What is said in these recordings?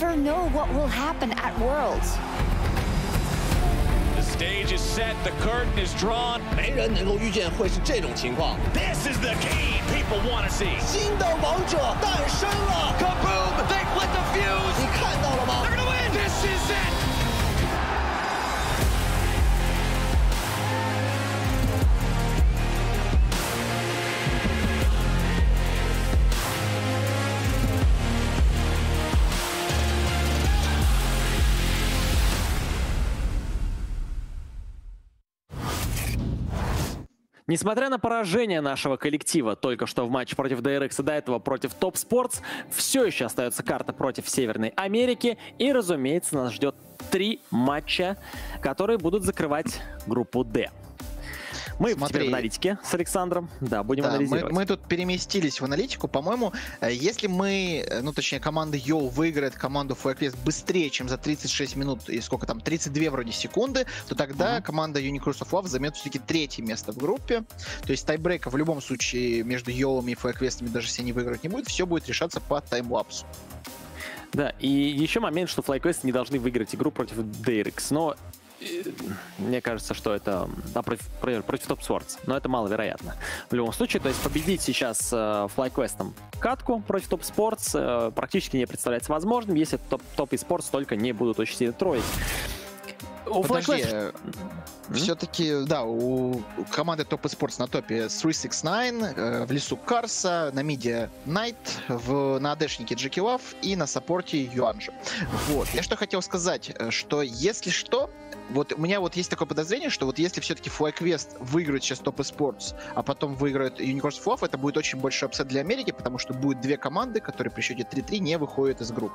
never know what will happen at Worlds. The stage is set, the curtain is drawn. 没人能够预见会是这种情况。 This is the game people want to see. 新的王者诞生了， Kaboom! They lit the fuse. 你看到了吗 They're？gonna win. This is it. Несмотря на поражение нашего коллектива только что в матче против DRX и до этого против Top Sports, все еще остается карта против Северной Америки. И, разумеется, нас ждет три матча, которые будут закрывать группу D. Мы Смотри. теперь в аналитике с Александром. Да, будем Да, мы, анализировать. мы тут переместились в аналитику. По-моему, э, если мы, э, ну точнее, команда Йоу выиграет команду Фуэквест быстрее, чем за 36 минут и сколько там, 32 вроде секунды, то тогда команда Unicross of Love займет все-таки третье место в группе. То есть тайбрейка в любом случае между Йоуми и Фуэквестами, даже если они выиграть не будет, все будет решаться по таймлапсу. Да, и еще момент, что FlyQuest не должны выиграть игру против DRX, но мне кажется, что это да, против, про- против Top Swords, но это маловероятно. В любом случае, то есть победить сейчас э, FlyQuest катку против Top Sports э, практически не представляется возможным, если топ, топ и спортс только не будут очень сильно троить. У Подожди, FlyQuest все-таки, да, у команды Top Esports на топе 369, э, в лесу Карса, на миде Найт, в, на адешнике Джеки Лав и на саппорте Юанжи. Вот. Я что хотел сказать, э, что если что, вот у меня вот есть такое подозрение, что вот если все-таки FlyQuest выиграет сейчас Top Esports, а потом выиграет Unicorns Love, это будет очень большой upset для Америки, потому что будет две команды, которые при счете 3-3 не выходят из групп.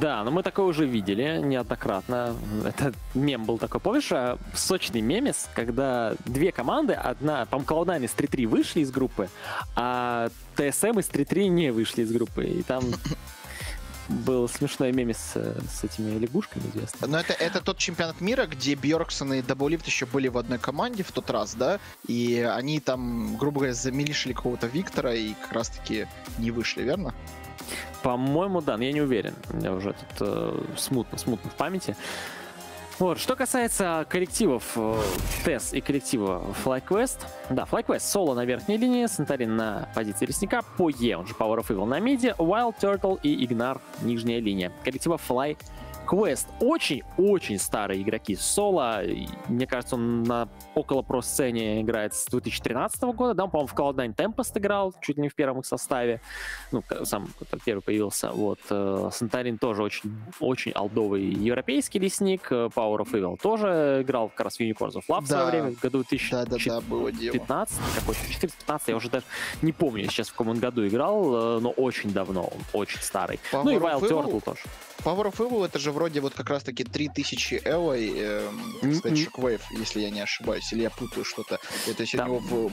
Да, но мы такое уже видели неоднократно. Это мем был такой, помнишь, а, сочный мемес, когда две команды, одна, по-моему, Cloud9 из 3-3 вышли из группы, а TSM из 3-3 не вышли из группы. И там был смешной мемес с, с этими лягушками известно. Но это, это тот чемпионат мира, где Бьорксон и Дабллифт еще были в одной команде в тот раз, да? И они там, грубо говоря, замилишили какого-то Виктора и как раз-таки не вышли, верно? По-моему, да, но я не уверен. У меня уже тут э, смутно, смутно в памяти. Вот, что касается коллективов э, TES и коллектива FlyQuest. Да, FlyQuest соло на верхней линии, Сантарин на позиции лесника, по Е, он же Power of Evil на миде, Wild Turtle и Игнар нижняя линия. Коллектива FlyQuest очень-очень старые игроки соло. Мне кажется, он на около про сцене играет с 2013 года. Да, он, по-моему, в Cloud9 Tempest играл, чуть ли не в первом их составе. Ну, сам первый появился. Вот. э, Сантарин тоже очень, очень алдовый европейский лесник. э, Power of Evil тоже играл как раз в Unicorns of Love в свое Да. время, в году 2000 Да-да-да, было дело. 15 какой-то, 14-15, я уже даже не помню сейчас в каком он году играл, э, но очень давно, он очень старый. Power ну и Wild? Turtle тоже. Power of Evil это же вроде вот как раз-таки 3000 элой, эм, так сказать, М-м. Shockwave, если я не ошибаюсь, или я путаю что-то. Это еще Да.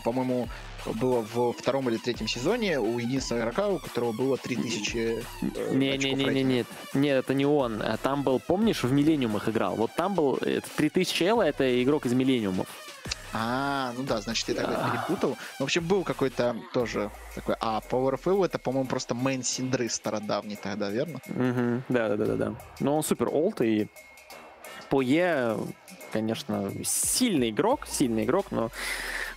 по-моему, было в втором или третьем сезоне у единственного игрока, у которого было 3000 э, очков рейтинга. Не-не-не-не, нет, это не он. Там был, помнишь, в Миллениумах играл. Вот там был э, 3000 Элла, это игрок из Миллениумов. А, ну да, значит, я тогда Да. перепутал. Ну, в общем, был какой-то тоже такой... А, Power Evil это, по-моему, просто мейн Синдры стародавний тогда, верно? Да-да-да-да. Но он супер олд, и по Е, конечно, сильный игрок, сильный игрок, но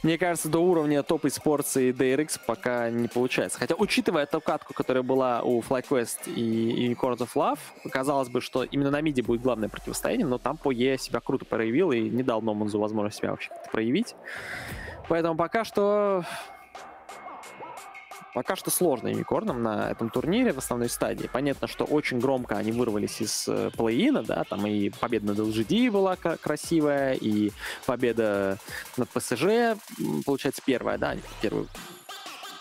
мне кажется, до уровня топ спортс и DRX пока не получается. Хотя, учитывая ту катку, которая была у FlyQuest и Unicorns of Love, казалось бы, что именно на миде будет главное противостояние, но там по Е себя круто проявил и не дал Номанзу возможность себя вообще проявить. Поэтому пока что Пока что сложно юникорнам на этом турнире в основной стадии. Понятно, что очень громко они вырвались из э, плей-ина, да, там и победа над LGD была красивая, и победа над ПСЖ, м, получается, первая, да, первую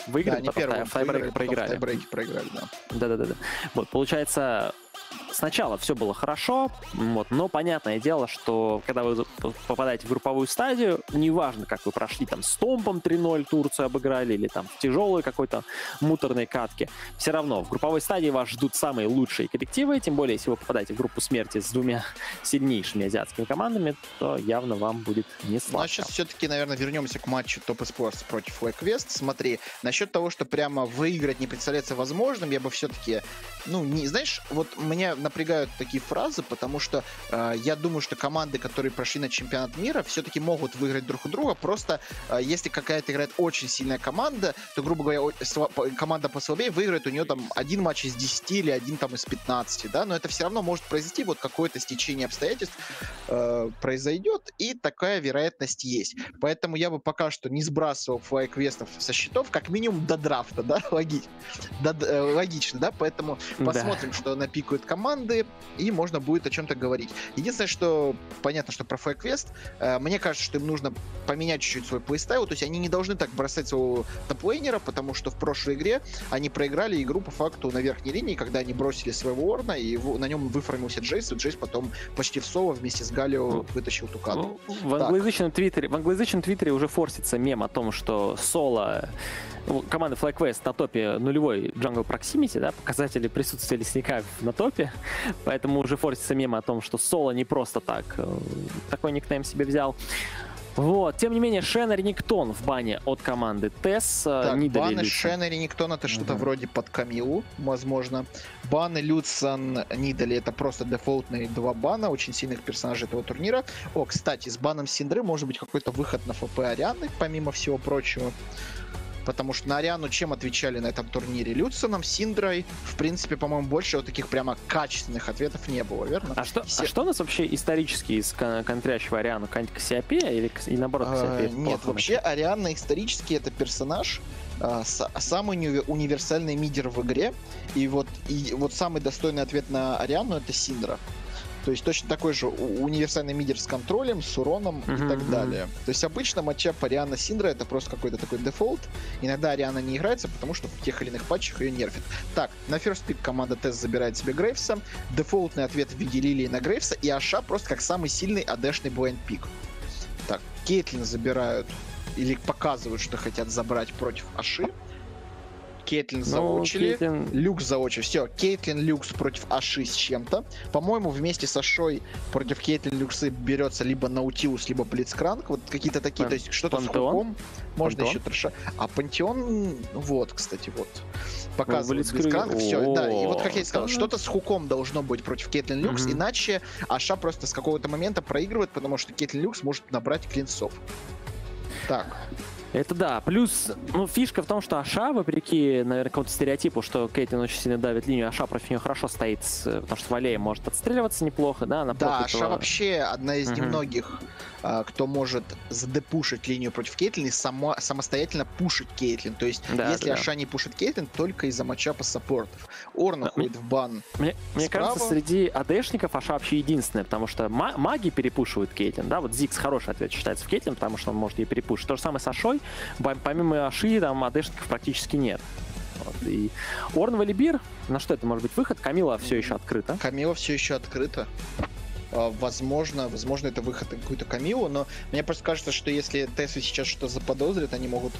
выиграли, да, потом первым в тайбрейке в проиграли. тайбрейке проиграли, да. Да-да-да. Вот, получается, сначала все было хорошо, вот, но понятное дело, что когда вы попадаете в групповую стадию, неважно, как вы прошли там с Томпом 3-0 Турцию обыграли или там в тяжелой какой-то муторной катке, все равно в групповой стадии вас ждут самые лучшие коллективы, тем более, если вы попадаете в группу смерти с двумя сильнейшими азиатскими командами, то явно вам будет не сладко. Ну, а сейчас все-таки, наверное, вернемся к матчу Топ Sports против West. Смотри, насчет того, что прямо выиграть не представляется возможным, я бы все-таки, ну, не, знаешь, вот меня напрягают такие фразы, потому что э, я думаю, что команды, которые прошли на чемпионат мира, все-таки могут выиграть друг у друга. Просто э, если какая-то играет очень сильная команда, то, грубо говоря, команда послабее выиграет у нее там один матч из 10 или один там из 15, да, но это все равно может произойти, вот какое-то стечение обстоятельств э, произойдет, и такая вероятность есть. Поэтому я бы пока что не сбрасывал флайквестов со счетов, как минимум до драфта, да, э, логично, да, поэтому посмотрим, да. что напикают команды, и можно будет о чем-то говорить. Единственное, что понятно, что про флайквест, э, мне кажется, что им нужно поменять чуть-чуть свой плейстайл, то есть они не должны так бросать своего топлейнера, потому что в прошлой игре они проиграли игру по факту на верхней линии, когда они бросили своего Орна, и его, на нем выформился Джейс, и Джейс потом почти в соло вместе с Галио ну, вытащил Тукану. Ну, в англоязычном твиттере, в англоязычном твиттере уже форсится мем о том, что соло ну, команда FlyQuest на топе нулевой Jungle Proximity, да, показатели присутствия лесника на топе, поэтому уже форсится мем о том, что соло не просто так э, такой никнейм себе взял. Вот, тем не менее, Шен Рениктон в бане от команды ТЭС. Э, так, не баны Шен Рениктон это что-то угу. вроде под Камилу, возможно. Баны Люцан Нидали это просто дефолтные два бана, очень сильных персонажей этого турнира. О, кстати, с баном Синдры может быть какой-то выход на ФП Арианы, помимо всего прочего потому что на Ариану чем отвечали на этом турнире? Люцином, Синдрой. В принципе, по-моему, больше вот таких прямо качественных ответов не было, верно? А что, Все... а что у нас вообще исторически из кон- контрящего Ариану? Какая-нибудь Кассиопея или, или наоборот Кассиопея? А, нет, вообще Ариана исторически это персонаж, а, самый уни- универсальный мидер в игре. И вот, и вот самый достойный ответ на Ориану это Синдра. То есть точно такой же универсальный мидер с контролем, с уроном uh-huh, и так uh-huh. далее. То есть обычно matchup Ориана Синдра это просто какой-то такой дефолт. Иногда Ориана не играется, потому что в тех или иных патчах ее нерфит. Так, на first pick команда TES забирает себе Грейвса. Дефолтный ответ в виде Лилии на Грейвса. И Аша просто как самый сильный адешный blind pick. Так, Кейтлин забирают или показывают, что хотят забрать против Аши. Кейтлин ну, заочили. Кейтлин... Люкс заочил. Все, Кейтлин Люкс против Аши с чем-то. По-моему, вместе с Ашой против Кейтлин Люксы берется либо Наутилус, либо Блицкранк. Вот какие-то такие, Пан... то есть что-то с хуком. Можно Пантеон? еще трэша. А Пантеон, вот, кстати, вот. Показывает ну, Блицкранк. Все, да. И вот, как я и сказал, что-то с хуком должно быть против Кейтлин Люкс, иначе Аша просто с какого-то момента проигрывает, потому что Кейтлин Люкс может набрать клинцов. Так. Это да. Плюс, ну, фишка в том, что Аша, вопреки, наверное, какому-то стереотипу, что Кейтлин очень сильно давит линию, Аша против нее хорошо стоит, потому что Валея может отстреливаться неплохо, да? Она да, Аша этого... вообще одна из угу. немногих а, кто может задепушить линию против Кейтлин и само, самостоятельно пушить Кейтлин. То есть, да, если да. Аша не пушит Кейтлин, только из-за матчапа саппортов. Орн да, уходит мне, в бан. Мне, мне кажется, среди АДшников Аша вообще единственная, потому что маги перепушивают Кейтлин, да, вот Зикс хороший ответ считается в Кейтлин, потому что он может ее перепушить. То же самое с Ашой, помимо Аши там АДшников практически нет. Вот. И Орн Валибир, на что это может быть выход? Камила все еще открыта. Камила все еще открыта. А, возможно, возможно, это выход на какую-то Камилу, но мне просто кажется, что если Тесы сейчас что-то заподозрят, они могут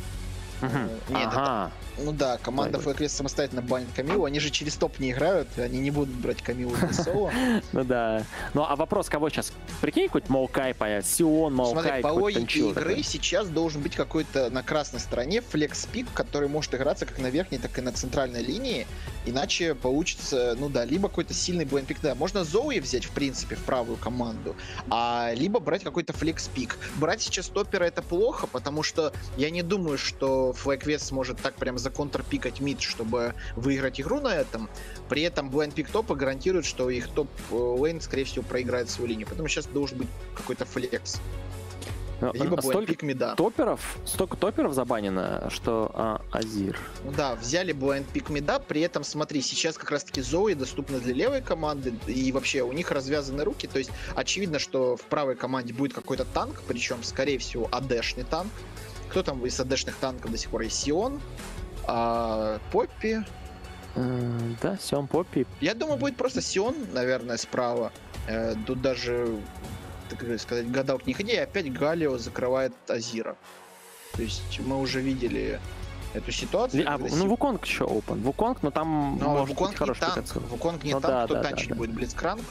Угу. Нет, ага. это, ну да, команда FLY самостоятельно банит Камилу, они же через топ не играют, они не будут брать Камилу для соло. Ну да. Ну а вопрос, кого сейчас? Прикинь, какой-то Маукай появится, Сион, Маукай, Смотри, по логике игры сейчас должен быть какой-то на красной стороне flex-pick, который может играться как на верхней, так и на центральной линии, иначе получится, ну да, либо какой-то сильный blind pick, да, можно Зоуи взять, в принципе, в правую команду, а либо брать какой-то flex-pick. Брать сейчас топера это плохо, потому что я не думаю, что FlyQuest сможет так прям законтрпикать мид, чтобы выиграть игру на этом. При этом Blind Pick топа гарантирует, что их топ-лейн, скорее всего, проиграет свою линию. Поэтому сейчас должен быть какой-то флекс. Но, ну, Либо столько пик мида. топеров, столько топеров забанено, что а, Азир. Ну да, взяли Blind Pick мида, при этом, смотри, сейчас как раз-таки Зои доступны для левой команды, и вообще у них развязаны руки, то есть очевидно, что в правой команде будет какой-то танк, причем, скорее всего, АДшный танк, кто там из АДшных танков до сих пор есть? Сион, а, Поппи, Э, Да, Сион Поппи. Я думаю, будет просто Сион, наверное, справа. Э, Тут даже, так сказать, гадалки не ходи, и опять Галио закрывает Азира. То есть мы уже видели эту ситуацию. А, ну, Вуконг еще open. Вуконг, но там Но может Вуконг быть не хороший танк. Вуконг не Ну танк, да, кто да, да, танчить да. будет Блицкранк.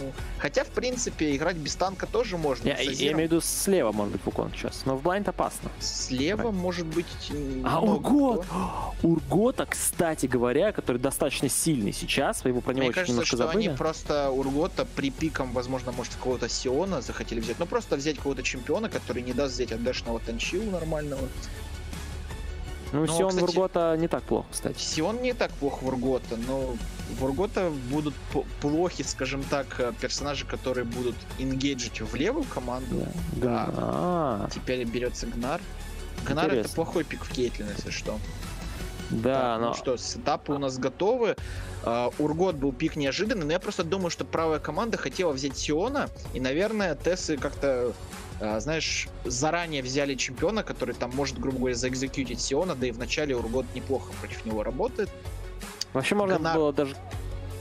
Ну, хотя, в принципе, играть без танка тоже можно. Я, я имею в виду слева, может быть, Вуконг сейчас. Но в блайнд опасно. Слева может быть А Ургот! кто. Ургота, кстати говоря, который достаточно сильный сейчас, вы его про него Мне чуть кажется, немножко что забыли. они просто Ургота при пиком, возможно, может, какого-то Сиона захотели взять. Ну, просто взять какого-то чемпиона, который не даст взять отдашного танчилу нормального. Ну, Ну, Сион кстати- Ургота не так плохо, кстати. Сион не так плох в Ургота, но в Ургота будут плохи, скажем так, э, персонажи, которые будут ингейджить в левую команду. Да. Да. А, Теперь берется Гнар. Гнар это Интересно. плохой пик в Кейтлин, если что. да, Так, но... Ну что, сетапы у нас готовы. А, Ургот был пик неожиданный, но я просто думаю, что правая команда хотела взять Сиона, и, наверное, Тессы как-то, знаешь, заранее взяли чемпиона, который там может, грубо говоря, заэкзекьютить Сиона, да и вначале Ургот неплохо против него работает. Вообще можно Гна- было даже...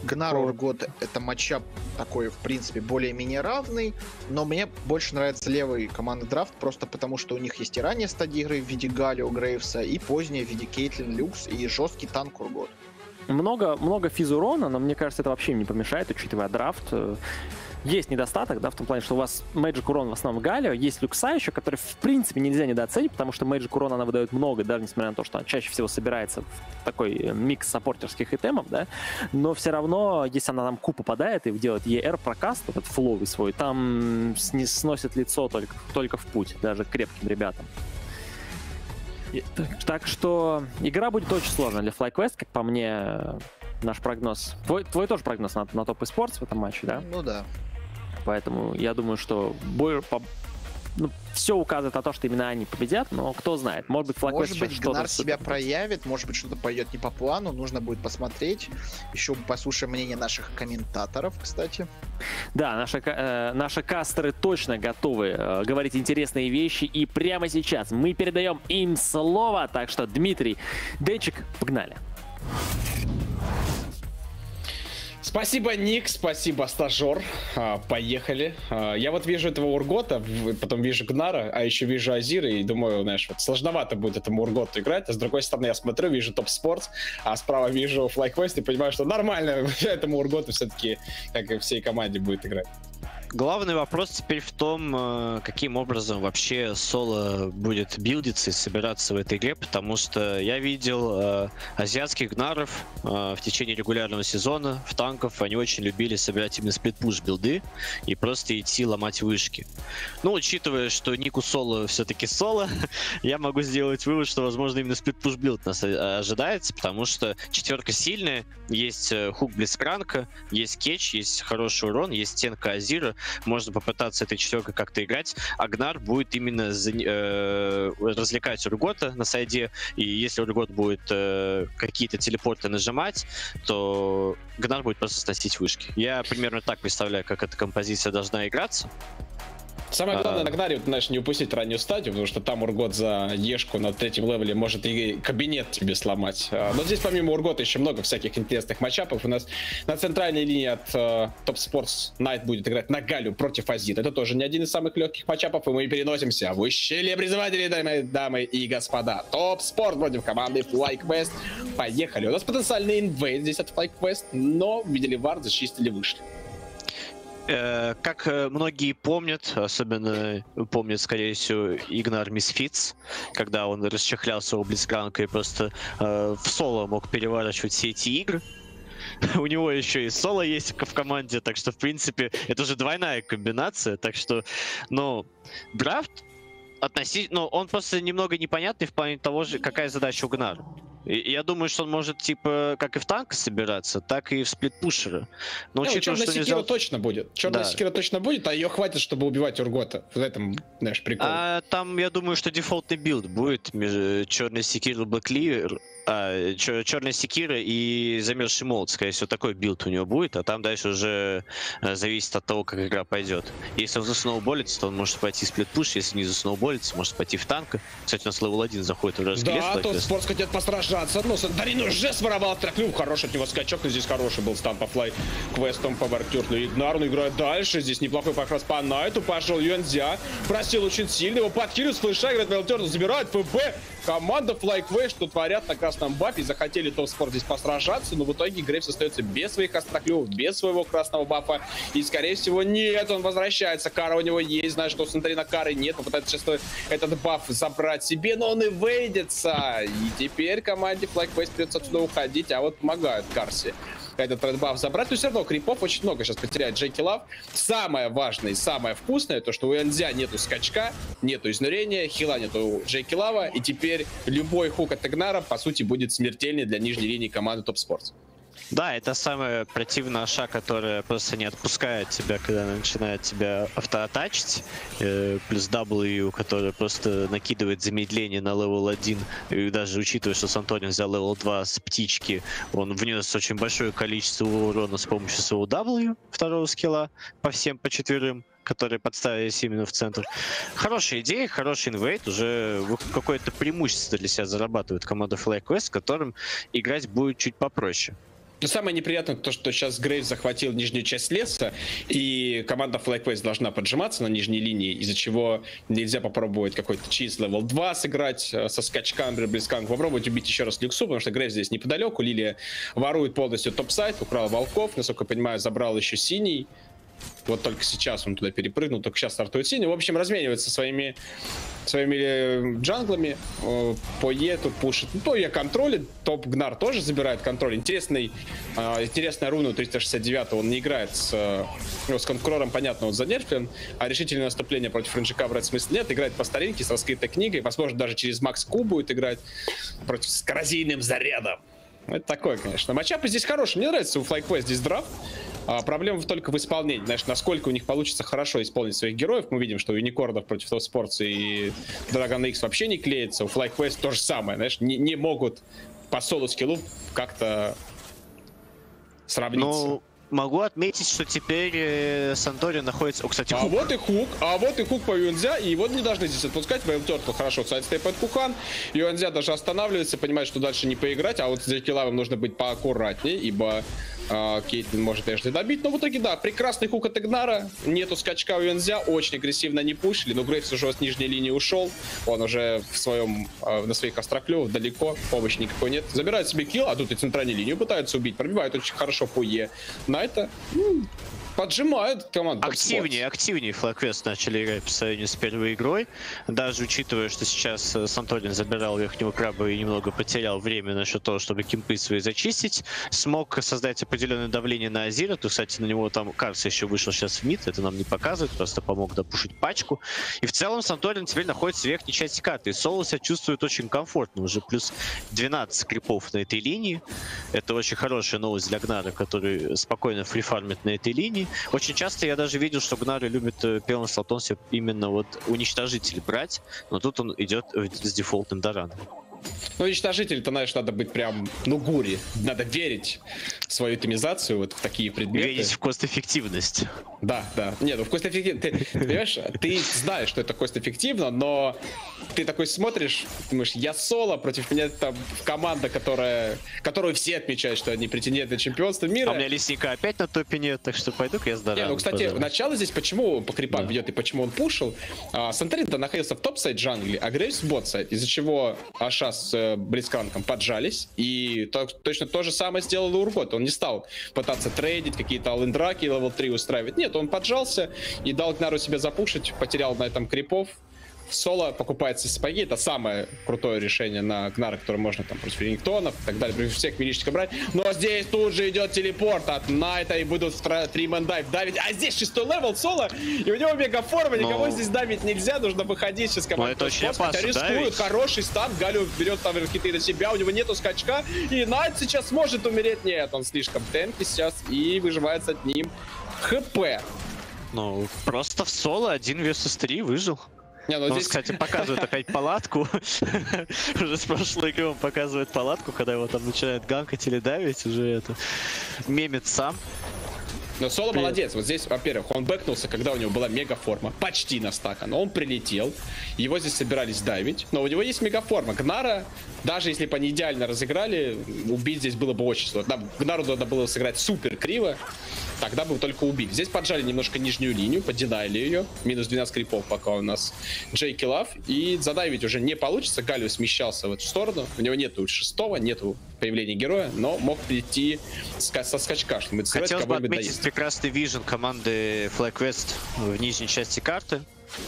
Гнар. Ургот это матчап такой, в принципе, более-менее равный, но мне больше нравится левый командный драфт, просто потому что у них есть и ранняя стадия игры в виде Галио Грейвса, и поздняя в виде Кейтлин Люкс, и жесткий танк Ургот. Много, много физурона, но мне кажется, это вообще не помешает, учитывая драфт. Есть недостаток, да, в том плане, что у вас Magic урон в основном Галио, есть Люкса еще, который, в принципе, нельзя недооценить, потому что Magic урон она выдает много, даже несмотря на то, что она чаще всего собирается в такой э, микс саппортерских итемов, да, но все равно, если она там ку попадает и делает ER прокаст, этот фловый свой, там сносит лицо только, только в путь, даже крепким ребятам. Так, что игра будет очень сложная для FlyQuest, как по мне, э, наш прогноз. Твой, твой тоже прогноз на, на топ спортс в этом матче, да? Ну да. Поэтому я думаю, что бой по... ну, все указывает на то, что именно они победят, но кто знает. Может быть, FlyQuest Может быть, что-то Гнар себя проявит, может быть, что-то пойдет не по плану, нужно будет посмотреть. Еще послушаем мнение наших комментаторов, кстати. Да, наши, э, наши кастеры точно готовы э, говорить интересные вещи, и прямо сейчас мы передаем им слово, так что, Дмитрий, Денчик, погнали. Спасибо, Ник, спасибо, стажер. А, поехали. А, я вот вижу этого Ургота, потом вижу Гнара, а еще вижу Азира, и думаю, знаешь, вот сложновато будет этому Урготу играть. А с другой стороны, я смотрю, вижу Топ Спортс, а справа вижу FlyQuest и понимаю, что нормально этому Урготу все-таки, как и всей команде, будет играть. Главный вопрос теперь в том, э, каким образом вообще соло будет билдиться и собираться в этой игре, потому что я видел э, азиатских гнаров э, в течение регулярного сезона, в танков, они очень любили собирать именно сплит-пуш билды и просто идти ломать вышки. Ну, учитывая, что Нику соло все-таки соло, я могу сделать вывод, что, возможно, именно split-push build нас э, ожидается, потому что четверка сильная, есть э, хук Блицкранка, есть catch, есть хороший урон, есть стенка Азира, можно попытаться этой четверкой как-то играть. А Гнар будет именно за- э, развлекать Ургота на сайде, и если Ургот будет э, какие-то телепорты нажимать, то Гнар будет просто сносить вышки. Я примерно так представляю, как эта композиция должна играться. Самое А. главное на Гнаре, вот, знаешь, не упустить раннюю стадию, потому что там Ургот за Ешку на третьем левеле может и кабинет тебе сломать. А, Но здесь помимо Ургота еще много всяких интересных матчапов. У нас на центральной линии от э, Top Sports Night будет играть на Галю против Азита. Это тоже не один из самых легких матчапов, и мы переносимся в ущелье призывателей, дамы, дамы и господа. Топ Спорт против команды FlyQuest. Поехали. У нас потенциальный инвейд здесь от FlyQuest, но видели вар, зачистили, вышли. Э, Как э, многие помнят, особенно помнят, скорее всего, Игнар Мисфиц, когда он расчехлял своего Блицкранка и просто э, в соло мог переворачивать все эти игры. У него еще и соло есть в команде, так что, в принципе, это уже двойная комбинация, так что, ну, драфт относительно, ну, он просто немного непонятный в плане того же, какая задача у Гнара. И я думаю, что он может, типа, как и в танк собираться, так и в сплитпушера. Но ну, черная что секира нельзя... точно будет. Черная Да. секира точно будет, а ее хватит, чтобы убивать Ургота. В этом, знаешь, прикол. А там, я думаю, что дефолтный build будет между черной секирой Black Cleaver, а, черная секира и замерзший молот, скорее всего, такой build у него будет, а там дальше уже э, зависит от того, как игра пойдет. Если он засноуболится, то он может пойти сплит-пуш, если не засноуболится, может пойти в танка. Кстати, у нас левел 1 заходит в раз да, тот спорт хотят пострашнее сражаться. Но Санторин уже своровал траклю. Хороший от него скачок, но здесь хороший был стан по флай квестом по Барктюрту. Игнарну играет дальше. Здесь неплохой покрас по Найту. Пошел Юнзя. Просил очень сильно. Его подкинут с флеша. Играет Велтерн. Забирает ФБ. Команда FlyQuest, что творят на красном бафе. Захотели топ-спорт здесь посражаться. Но в итоге Грейвс остается без своих остроклюв, без своего красного бафа. И, скорее всего, нет, он возвращается. Кара у него есть. Знает, что у Санторина Кары нет. Он пытается сейчас этот баф забрать себе, но он и выйдется. И теперь команде FlyQuest придется отсюда уходить, а вот помогают Карси этот редбаф забрать. Но все равно крипов очень много сейчас потеряет Джеки Лав. Самое важное и самое вкусное, то что у Энзя нету скачка, нету изнурения, хила нету Джеки Лава, и теперь любой хук от Игнара, по сути, будет смертельный для нижней линии команды Топ Спортс. Да, это самая противная аша, которая просто не отпускает тебя, когда она начинает тебя автоатачить. Э, плюс W, которая просто накидывает замедление на level 1. И даже учитывая, что Санторин взял level 2 с птички, он внес очень большое количество урона с помощью своего W, второго скилла, по всем, по четверым которые подставились именно в центр. Хорошая идея, хороший invade, уже какое-то преимущество для себя зарабатывает команда FlyQuest, с которым играть будет чуть попроще. Но самое неприятное то, что сейчас Грейв захватил нижнюю часть леса, и команда FlyQuest должна поджиматься на нижней линии, из-за чего нельзя попробовать какой-то cheese level 2 сыграть э, со скачками Блицкранк, попробовать убить еще раз Люксу, потому что Грейв здесь неподалеку, Лилия ворует полностью top side, украл волков, насколько я понимаю, забрал еще синий, вот только сейчас он туда перепрыгнул, только сейчас стартует синий. В общем, разменивается своими, своими э, джанглами. По Е тут пушит. Ну, по Е контролит. Топ Гнар тоже забирает контроль. Интересный, э, интересная руна 369 он не играет с, ну, с конкурором, понятно, он занерфлен. А решительное наступление против Ренджика брать смысла нет. Играет по старинке с раскрытой книгой. Возможно, даже через Макс Ку будет играть против с коррозийным зарядом. Это такое, конечно. Матчапы здесь хорошие. Мне нравится у FlyQuest здесь драфт. А, проблема только в исполнении. Знаешь, насколько у них получится хорошо исполнить своих героев. Мы видим, что у Юникордов против Sports и Dragon X вообще не клеится. У FlyQuest то же самое. Знаешь, не, не могут по соло скиллу как-то сравниться. Ну, могу отметить, что теперь э, Сандори находится... О, кстати, а хук. вот и хук, а вот и хук по Юнзя, и его не должны здесь отпускать. Вейл Тёртл хорошо сайдстепает Кухан. Юнзя даже останавливается, понимает, что дальше не поиграть, а вот с Декилавом нужно быть поаккуратнее, ибо Кейтлин может, конечно, добить. Но в итоге, да, прекрасный хук от Игнара. Нету скачка у Юнзя, очень агрессивно не пушили, но Грейвс уже с нижней линии ушел. Он уже в своем, э, на своих остроклевых далеко, помощи никакой нет. Забирает себе килл, а тут и центральную линию пытаются убить. Пробивают очень хорошо по Е. На это ну, поджимают команду. Активнее, активнее FlyQuest начали играть по сравнению с первой игрой. Даже учитывая, что сейчас э, Сантонин забирал верхнего краба и немного потерял время насчет того, чтобы кемпы свои зачистить, смог создать определенное давление на Азира. То, кстати, на него там Карс еще вышел сейчас в мид, это нам не показывает, просто помог допушить пачку. И в целом Сантонин теперь находится в верхней части карты. И Соло себя чувствует очень комфортно. Уже плюс 12 крипов на этой линии. Это очень хорошая новость для Гнара, который спокойно фрифармит на этой линии. Очень часто я даже видел, что Гнары любит э, первым слотом себе именно вот уничтожитель брать, но тут он идет с дефолтным Дораном. Ну, уничтожитель-то, знаешь, надо быть прям, ну, гури. Надо верить в свою тимизацию, вот в такие предметы. Верить в кост-эффективность. Да, да. Нет, ну в кост-эффективность... Ты, понимаешь, ты знаешь, что это кост-эффективно, но ты такой смотришь, думаешь, я соло, против меня там команда, которая, которую все отмечают, что они претенденты на чемпионство мира. А у меня лесника опять на топе нет, так что пойду-ка я с Не, ну, кстати, пожалуйста. начало здесь, почему по крипам да. бьет и почему он пушил. А, Санторин-то находился в топ-сайт джангли, а Грейвс в бот-сайт, из-за чего Аша с э, Блицкранком поджались, и то, точно то же самое сделал Ургот. Он не стал пытаться трейдить, какие-то all-in драки level 3 устраивать. Нет, он поджался и дал Гнару себе запушить, потерял на этом крипов, соло покупается сапоги, это самое крутое решение на Гнара, которое можно там против Ренектонов и так далее, против всех миличников брать. Но здесь тут же идет телепорт от Найта и будут три dive давить. А здесь шестой level соло, и у него мегаформа, Но... никого здесь давить нельзя, нужно выходить сейчас команда. это очень опасно, рискуют, хороший стан, Галио берет там хиты на себя, у него нету скачка, и Найт сейчас может умереть. Нет, он слишком тенки сейчас и выживает с одним хп. Ну, просто в соло один versus 3 выжил. Не, ну, ну здесь... кстати, показывает опять палатку. уже с прошлой игры он показывает палатку, когда его там начинает ганкать или давить, уже это мемит сам. Но Соло молодец. Вот здесь, во-первых, он бэкнулся, когда у него была мегаформа. Почти на стакан. Он прилетел. Его здесь собирались давить. Но у него есть мегаформа. Гнара, даже если бы они идеально разыграли, убить здесь было бы очень сложно. Гнару надо было сыграть супер криво. Тогда бы только убили. Здесь поджали немножко нижнюю линию, поддинали ее. Минус 12 крипов пока у нас Джейки Лав. И задавить уже не получится. Галю смещался в эту сторону. У него нету шестого, нету появления героя, но мог прийти со скачка, чтобы Хотелось бы отметить прекрасный вижен команды Flag West в нижней части карты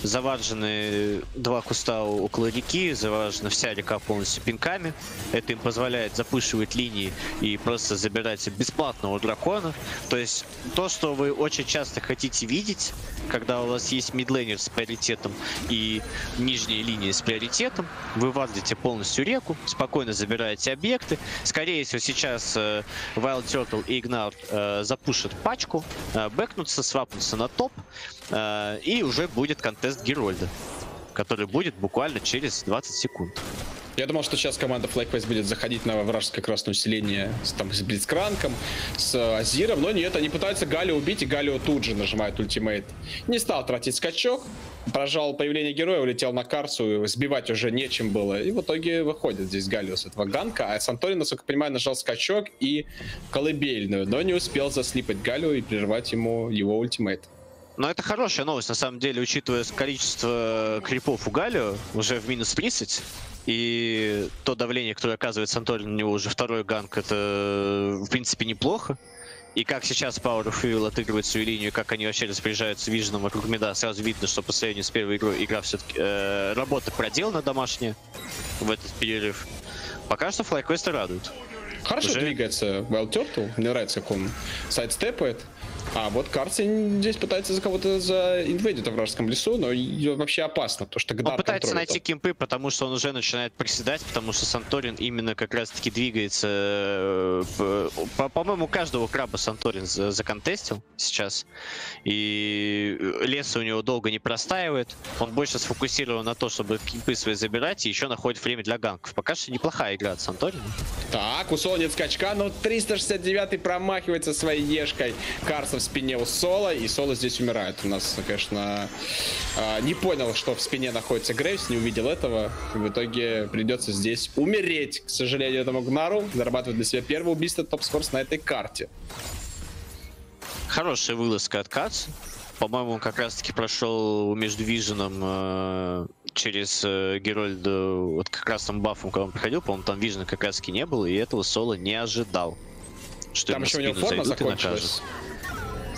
заваржены два куста около реки, заваржена вся река полностью пинками. Это им позволяет запушивать линии и просто забирать бесплатного дракона. То есть то, что вы очень часто хотите видеть, когда у вас есть мидлейнер с приоритетом и нижние линии с приоритетом, вы вардите полностью реку, спокойно забираете объекты. Скорее всего, сейчас э, Wild Turtle и Ignite э, запушат пачку, э, бэкнутся, свапнутся на топ, и уже будет контест Герольда, который будет буквально через 20 секунд. Я думал, что сейчас команда FlagQuest будет заходить на вражеское красное усиление с, там, с Блицкранком, с Азиром, но нет, они пытаются Галио убить, и Галио тут же нажимает ультимейт. Не стал тратить скачок, прожал появление героя, улетел на Карсу, сбивать уже нечем было, и в итоге выходит здесь Галио с этого ганка, а Санторин, насколько я понимаю, нажал скачок и колыбельную, но не успел заслипать Галио и прервать ему его ультимейт. Но это хорошая новость, на самом деле, учитывая количество крипов у Галио, уже в минус 30, и то давление, которое оказывает Санторин на него уже второй ганг, это, в принципе, неплохо. И как сейчас Power of Evil отыгрывает свою линию, как они вообще распоряжаются виженом вокруг меда, сразу видно, что по сравнению с первой игрой игра все-таки э, работа проделана домашняя в этот перерыв. Пока что FlyQuest радует. Хорошо Уже... двигается Wild Turtle. Мне нравится, как он сайдстепает. А вот Карцин здесь пытается за кого-то заинвейдить в вражеском лесу, но вообще опасно, потому что Гдар Он пытается найти кемпы, потому что он уже начинает приседать, потому что Санторин именно как раз-таки двигается... Э, по-моему, каждого краба Санторин законтестил сейчас, и лес у него долго не простаивает. Он больше сфокусирован на то, чтобы кемпы свои забирать, и еще находит время для ганков. Пока что неплохая игра от Санторина. Так, у Соло нет скачка, но 369 промахивается своей ешкой. Карсов спине у Соло, и Соло здесь умирает. У нас, конечно, а, не понял, что в спине находится Грейвс, не увидел этого. В итоге придется здесь умереть, к сожалению, этому Гнару. Зарабатывать для себя первое убийство топ-скорс на этой карте. Хорошая вылазка от Кац. По-моему, он как раз-таки прошел между Виженом э, через э, Герольда, вот как раз там бафом, когда он проходил, по-моему, там Вижена как раз-таки не было, и этого Соло не ожидал. Что там еще у него форма закончилась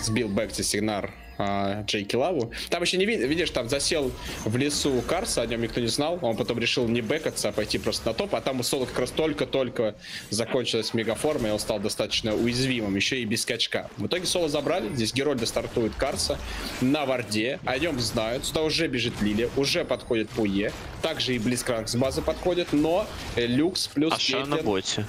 сбил бэк сигнар а, Джейки Лаву. Там еще не видишь, видишь, там засел в лесу Карса, о нем никто не знал. Он потом решил не бэкаться, а пойти просто на топ. А там у Соло как раз только-только закончилась мегаформа, и он стал достаточно уязвимым, еще и без скачка. В итоге Соло забрали. Здесь Герольда стартует Карса на варде. О нем знают. Сюда уже бежит Лили, уже подходит Пуе. Также и Близкранк с базы подходит, но Люкс плюс Аша на боте.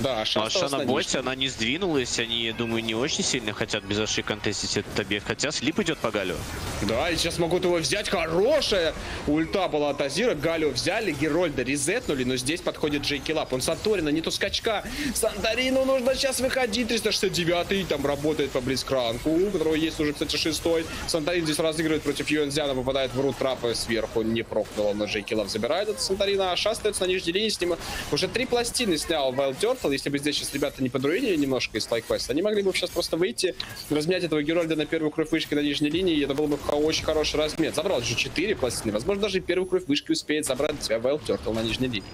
Да, Аша, Аша на боте, она не сдвинулась, они, я думаю, не очень сильно хотят без Аши контестить этот объект, хотя слип идет по Галю. Да, и сейчас могут его взять, хорошая ульта была от Азира, Галю взяли, Герольда резетнули, но здесь подходит Джейки Лап, он Санторина, не то скачка, Санторину нужно сейчас выходить, 369 там работает по Близкранку, у которого есть уже, кстати, шестой, Санторин здесь разыгрывает против Юэнзяна, попадает в рут трапа сверху, не прокнул, но Джейки Лап забирает от Санторина, Аша остается на нижней линии, с ним уже три пластины снял Wild Turtle, если бы здесь сейчас ребята не подруинили немножко из FlyQuest, они могли бы сейчас просто выйти, разменять этого Герольда на первую кровь вышки на нижней линии, и это было бы очень хороший размен. Забрал же 4 пластины, возможно, даже и первую кровь вышки успеет забрать для себя Wild Turtle на нижней линии.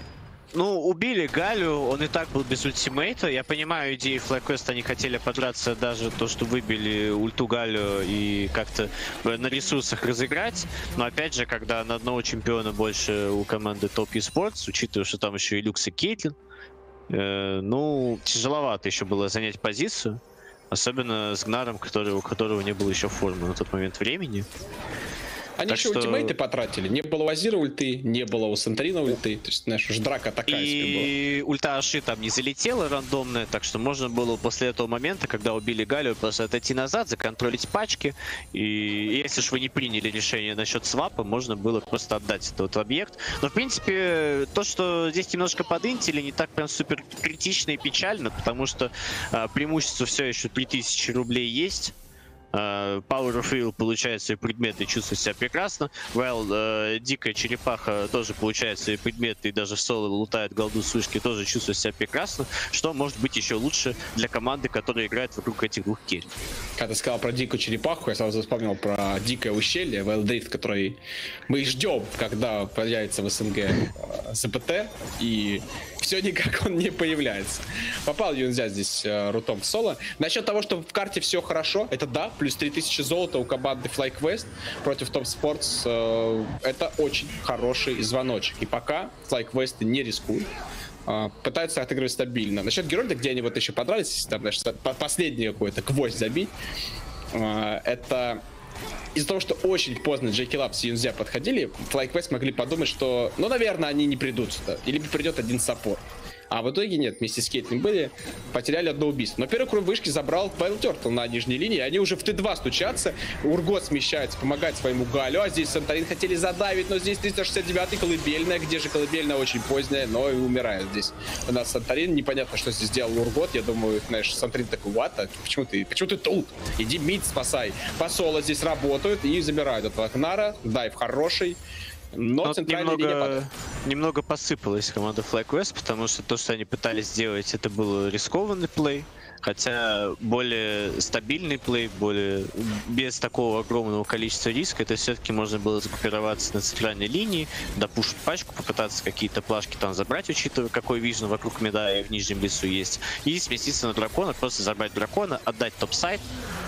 Ну, убили Галю, он и так был без ультимейта. Я понимаю идеи FlyQuest, они хотели подраться даже то, что выбили ульту Галю и как-то на ресурсах разыграть. Но опять же, когда на одного чемпиона больше у команды Top Esports, учитывая, что там еще и Люкс и Кейтлин, Э, ну, тяжеловато еще было занять позицию. Особенно с Гнаром, который, у которого не было еще формы на тот момент времени. Они Так еще что- ультимейты потратили. Не было у Азира ульты, не было у Санторина ульты. То есть, знаешь, уж драка такая себе была. И ульта Аши там не залетела рандомная, так что можно было после этого момента, когда убили Галию, просто отойти назад, законтролить пачки. И если ж вы не приняли решение насчет свапа, можно было просто отдать этот объект. Но, в принципе, то, что здесь немножко подинтили, не так прям супер критично и печально, потому что а, преимущество все еще 3000 рублей есть. Uh, Power of Will получает свои предметы и чувствует себя прекрасно. Well, э, Дикая Черепаха тоже получает свои предметы и даже в соло лутает голду с вышки, тоже чувствует себя прекрасно. Что может быть еще лучше для команды, которая играет вокруг этих двух керри. Когда ты сказал про дикую черепаху, я сразу вспомнил про дикое ущелье, Вайлдрифт, который мы ждем, когда появится в СНГ э, ЗПТ, и все никак он не появляется. Попал Юнзя здесь э, рутом в соло. Насчет того, что в карте все хорошо, это да, плюс 3000 золота у команды FlyQuest против Top Sports, э, это очень хороший звоночек. И пока FlyQuest не рискуют, а, пытаются отыгрывать стабильно. Насчет Герольда, где они вот еще подрались, там, знаешь, по- последний какой-то гвоздь забить, а, это из-за того, что очень поздно Джеки Лап с Юнзя подходили, FlyQuest могли подумать, что, ну, наверное, они не придут сюда. Или придет один саппорт. А в итоге нет, вместе с Кейтлин были, потеряли одно убийство. Но первый круг вышки забрал Павел Тертл на нижней линии, они уже в Т2 стучатся, Ургот смещается, помогать своему Галю, а здесь Санторин хотели задавить, но здесь 369-й колыбельная, где же колыбельная очень поздняя, но и умирает здесь. У нас Санторин, непонятно, что здесь сделал Ургот, я думаю, знаешь, Санторин такой, what? Почему ты, почему ты тут? Иди мид спасай. Посоло здесь работают и забирают от Вагнара, дайв хороший, но Но вот центральная линия падает. немного, немного посыпалась команда FlyQuest, потому что то, что они пытались сделать, это был рискованный плей. Хотя более стабильный плей, более без такого огромного количества риска, это все-таки можно было загруппироваться на центральной линии, допушить пачку, попытаться какие-то плашки там забрать, учитывая, какой вижн вокруг меда и в нижнем лесу есть, и сместиться на дракона, просто забрать дракона, отдать топ-сайт,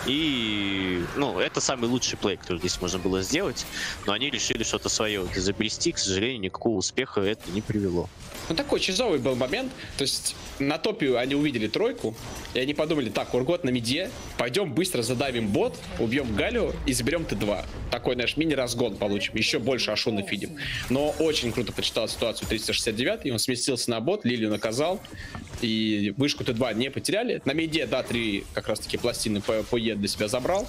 и, ну, это самый лучший плей, который здесь можно было сделать, но они решили что-то свое вот изобрести, к сожалению, никакого успеха это не привело. Ну, такой чизовый был момент. То есть на топе они увидели тройку, и они подумали, так, Ургот на миде, пойдем быстро задавим бот, убьем Галю и заберем Т2. Такой наш мини-разгон получим, еще больше Ашу нафидим. Но очень круто прочитал ситуацию 369, и он сместился на бот, Лилию наказал, и вышку Т2 не потеряли. На миде, да, три как раз-таки пластины по, по Е для себя забрал.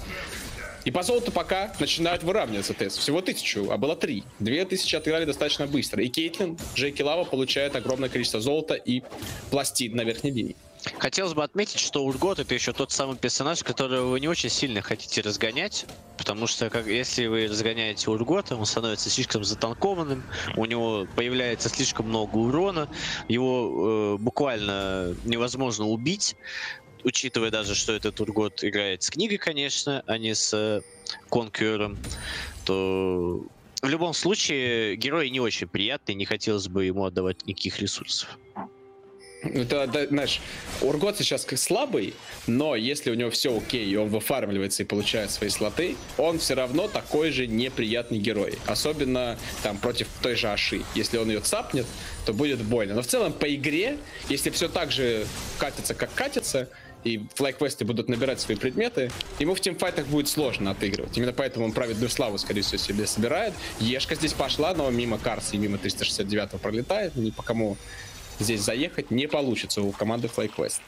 И по золоту пока начинают выравниваться тест. Всего тысячу, а было три. Две тысячи отыграли достаточно быстро. И Кейтлин, Джейки Лава получает огромное количество золота и пластин на верхней линии. Хотелось бы отметить, что Ургот это еще тот самый персонаж, которого вы не очень сильно хотите разгонять, потому что как, если вы разгоняете Ургота, он становится слишком затанкованным, у него появляется слишком много урона, его э, буквально невозможно убить, учитывая даже, что этот Ургот играет с книгой, конечно, а не с э, Конкюром, то в любом случае герой не очень приятный, не хотелось бы ему отдавать никаких ресурсов. Это, да, знаешь, Ургот сейчас как слабый, но если у него все окей, и он выфармливается и получает свои слоты, он все равно такой же неприятный герой. Особенно там против той же Аши. Если он ее цапнет, то будет больно. Но в целом по игре, если все так же катится, как катится, и флайквесты будут набирать свои предметы, ему в тимфайтах будет сложно отыгрывать. Именно поэтому он праведную славу, скорее всего, себе собирает. Ешка здесь пошла, но мимо Карса и мимо 369 пролетает. Ни по кому здесь заехать не получится у команды FlyQuest.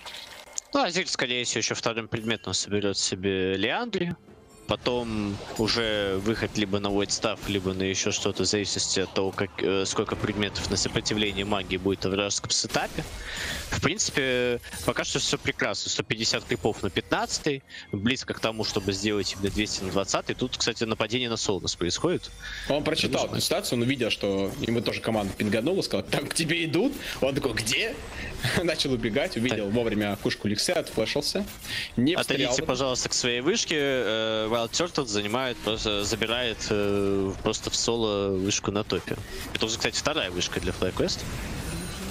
Ну, Азир, скорее всего, еще вторым предметом соберет себе Леандри. Потом уже выход либо на White Staff, либо на еще что-то, в зависимости от того, как, э, сколько предметов на сопротивление магии будет в вражеском сетапе. В принципе, пока что все прекрасно. 150 крипов на 15 близко к тому, чтобы сделать именно 200 на 20 Тут, кстати, нападение на Солнус происходит. Он прочитал эту ситуацию, он увидел, что ему тоже команда пинганула, сказал, там к тебе идут. Он такой, где? Начал убегать, увидел вовремя кушку Ликсе, отфлешился. Не. Отойдите, пожалуйста, к своей вышке. Wild Turtle занимает, просто забирает э, просто в соло вышку на топе. Это уже, кстати, вторая вышка для FlyQuest.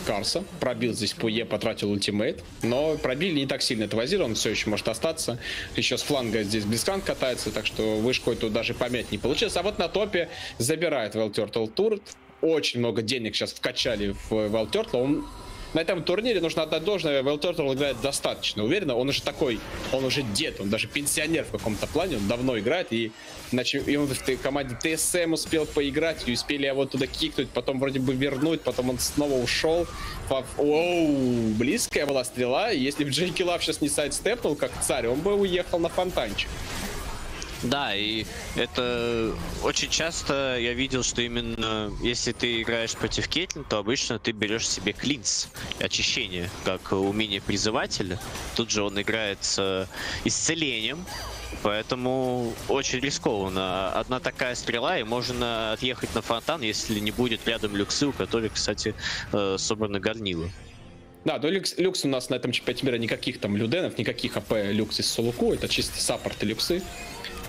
Карса. Пробил здесь по Е, потратил ультимейт. Но пробили не так сильно этого Азира, он все еще может остаться. Еще с фланга здесь Близкан катается, так что вышку эту даже помять не получилось. А вот на топе забирает Turtle Turret. Очень много денег сейчас вкачали в Turtle. Он на этом турнире нужно отдать должное, Вэл Turtle играет достаточно уверенно. Он уже такой, он уже дед, он даже пенсионер в каком-то плане, он давно играет, и, иначе, и он в команде TSM успел поиграть, и успели его туда кикнуть, потом вроде бы вернуть, потом он снова ушел. Оу, близкая была стрела, если бы Джейки Лав сейчас не сайдстепнул, как царь, он бы уехал на фонтанчик. Да, и это очень часто я видел, что именно если ты играешь против Кейтлин, то обычно ты берешь себе клинс, очищение, как умение призывателя. Тут же он играет с исцелением, Поэтому очень рискованно. Одна такая стрела, и можно отъехать на фонтан, если не будет рядом люксы, у которых, кстати, э, собраны горнилы. Да, но люкс, люкс у нас на этом чемпионате мира никаких там люденов, никаких AP люкс из soloQ, это чисто саппорты люксы.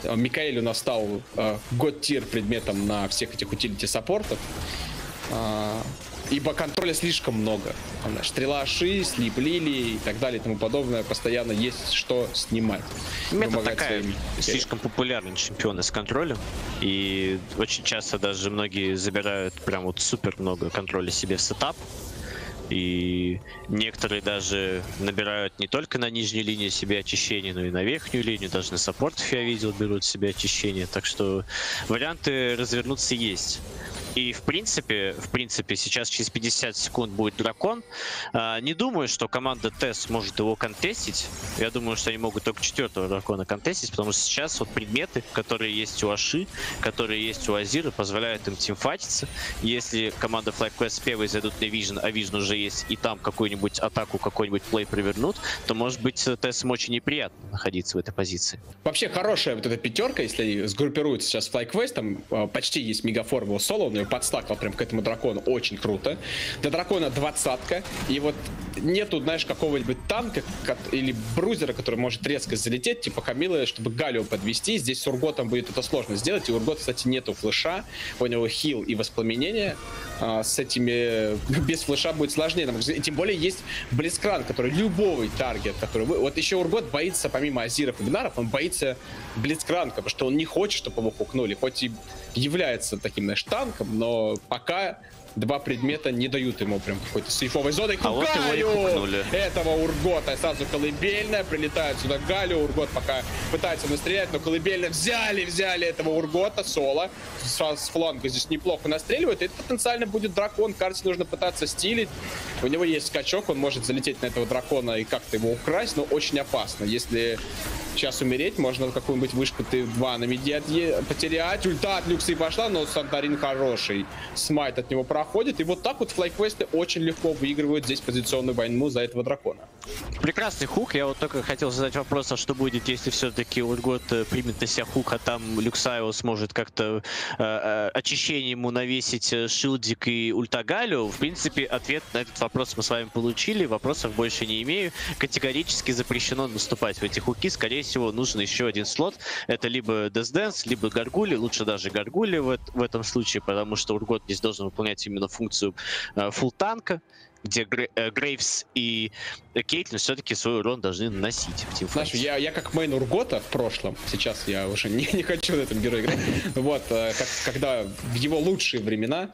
Э, Микаэль у нас стал э, god-tier предметом на всех этих utility саппортов. Э, ибо контроля слишком много. Стрела Аши, sleep Лилии и так далее и тому подобное. Постоянно есть что снимать. Это такая своими... слишком популярный чемпион с контролем. И очень часто даже многие забирают прям вот супер много контроля себе в setup. И некоторые даже набирают не только на нижней линии себе очищение, но и на верхнюю линию. Даже на саппортов я видел берут себе очищение. Так что варианты развернуться есть. И в принципе, в принципе, сейчас через 50 секунд будет дракон. А, не думаю, что команда ТЭС может его контестить. Я думаю, что они могут только четвертого дракона контестить, потому что сейчас вот предметы, которые есть у Аши, которые есть у Азира, позволяют им тимфатиться. Если команда FlyQuest первой зайдут на Vision, а Vision уже есть, и там какую-нибудь атаку, какой-нибудь плей провернут, то может быть ТЭС очень неприятно находиться в этой позиции. Вообще хорошая вот эта пятерка, если сгруппируются сейчас FlyQuest, там а, почти есть мегаформула соло, но подстакал прям к этому дракону. Очень круто. Для дракона двадцатка. И вот нету, знаешь, какого-нибудь танка или брузера, который может резко залететь, типа Камилы, чтобы Галию подвести. Здесь с Урготом будет это сложно сделать. И Ургот, кстати, нету флеша. У него хил и воспламенение. А, с этими... Без флеша будет сложнее. И тем более есть Блицкран, который любой таргет, который... Вот еще Ургот боится, помимо Азиров и Гнаров, он боится Блицкранка, потому что он не хочет, чтобы его хукнули. Хоть и является таким, знаешь, танком, но пока два предмета не дают ему прям какой-то сейфовой зоны. А вот его этого Ургота. Сразу колыбельная, прилетает сюда Галю. Ургот пока пытается настрелять, но колыбельная взяли, взяли этого Ургота, соло. С, с фланга здесь неплохо настреливает. И это потенциально будет дракон. Карте нужно пытаться стилить. У него есть скачок, он может залететь на этого дракона и как-то его украсть, но очень опасно. Если сейчас умереть, можно какую-нибудь вышку ты 2 на меди потерять. Ульта от Люксы пошла, но Сантарин хороший. Смайт от него проходит. И вот так вот флайквесты очень легко выигрывают здесь позиционную войну за этого дракона. Прекрасный хук. Я вот только хотел задать вопрос, а что будет, если все-таки Ургот э, примет на себя хук, а там Люксайо сможет как-то э, э, очищение ему навесить э, шилдик и ультагалю? В принципе, ответ на этот вопрос мы с вами получили. Вопросов больше не имею. Категорически запрещено наступать в эти хуки. Скорее всего, нужен еще один слот. Это либо Death Dance, либо Гаргули. Лучше даже Гаргули в, в этом случае, потому что Ургот здесь должен выполнять именно функцию э, фулл танка где э, Грейвс и Кейтлин все-таки свой урон должны наносить в Знаешь, я, я как мейн Ургота в прошлом, сейчас я уже не, не хочу на этом герое играть, вот, э, как, когда в его лучшие времена,